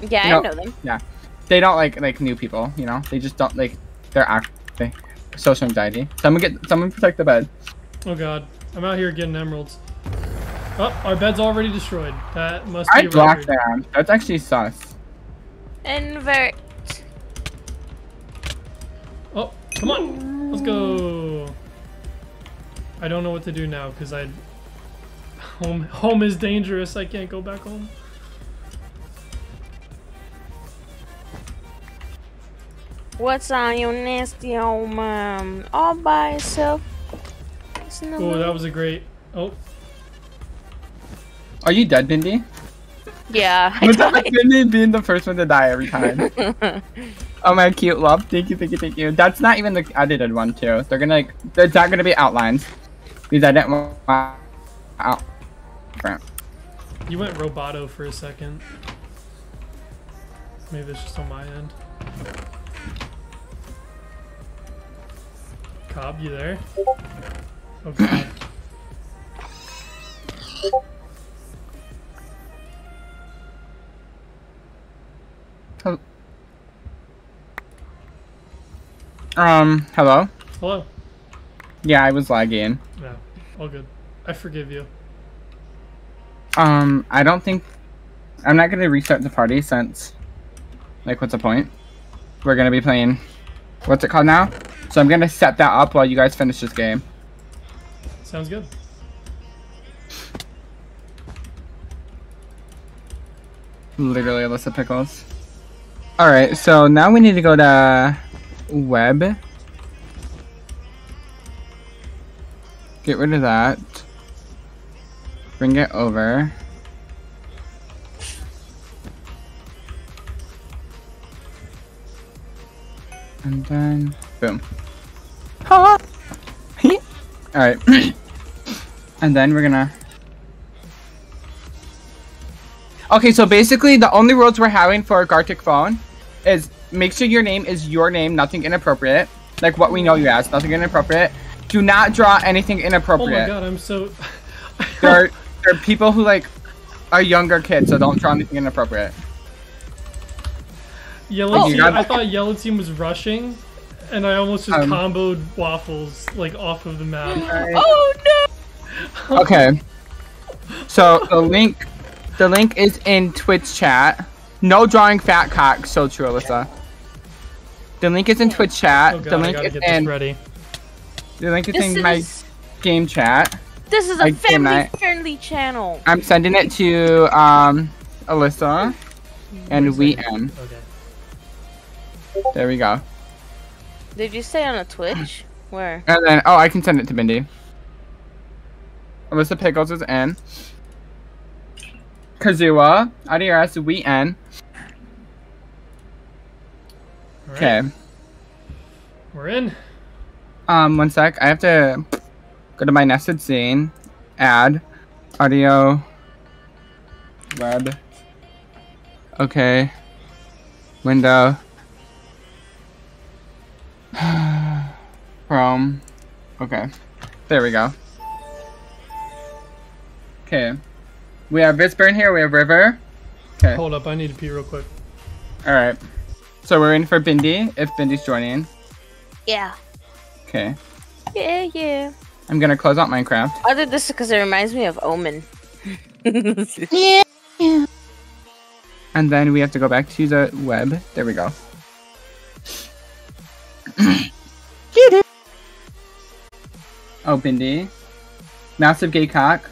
Yeah, No. I know them. Yeah, they don't like like new people. You know, they just don't like. They're act. They, social anxiety. Someone get. Someone protect the bed. Oh god, I'm out here getting emeralds. Oh, our bed's already destroyed. That must I be a blocked record. them. That's actually sus. Invert. Oh, come on, let's go. I don't know what to do now because I home home is dangerous. I can't go back home. What's on your nasty old mom? Um, all by itself. No Oh, that was a great. Oh, Are you dead, Bindi? Yeah, I What's up died. Bindi being the first one to die every time? Oh my cute love. Thank you, thank you, thank you. That's not even the edited one too. They're gonna like there's not gonna be outlines. Because I didn't want out. you went roboto for a second. Maybe it's just on my end. Cobb, you there? Oh god. Um, hello? Hello. Yeah, I was lagging. Yeah, all good. I forgive you. Um, I don't think I'm not gonna restart the party since like what's the point? We're gonna be playing what's it called now? So I'm gonna set that up while you guys finish this game. Sounds good. Literally Alyssa Pickles. Alright, so now we need to go to web. Get rid of that. Bring it over. And then, boom. Alright. and then we're gonna Okay, so basically the only rules we're having for Gartic phone is make sure your name is your name, nothing inappropriate. Like what we know you as, nothing inappropriate. Do not draw anything inappropriate. Oh my god, I'm so. there, are, there are people who like are younger kids, so don't draw anything inappropriate. Yellow Oh. team. Got- I thought yellow team was rushing, and I almost just Um. comboed waffles like off of the map. Oh no! Okay. So the link the link is in Twitch chat. No drawing fat cock, so true, Alyssa. The link is in Twitch chat. Oh the god, I link gotta is get this in ready. the link is This in my game chat. this is I a can I- family-friendly channel. I'm sending it to um Alyssa and we end. Okay. There we go. Did you say on a Twitch? Where? And then oh I can send it to Bindi. Alyssa Pickles is in. Kazua, Adiras, we end. All right, Okay. We're in. Um, one sec. I have to go to my nested scene, add, audio, web. Okay. Window. Chrome. Okay. There we go. Okay. We have Visburn here, we have River. Okay. Hold up, I need to pee real quick. Alright. So we're in for Bindi, if Bindi's joining. Yeah. Okay. Yeah, yeah. I'm gonna close out Minecraft. I did this because it reminds me of Omen. yeah. And then we have to go back to the web. There we go. Oh, Bindi. Massive gay cock.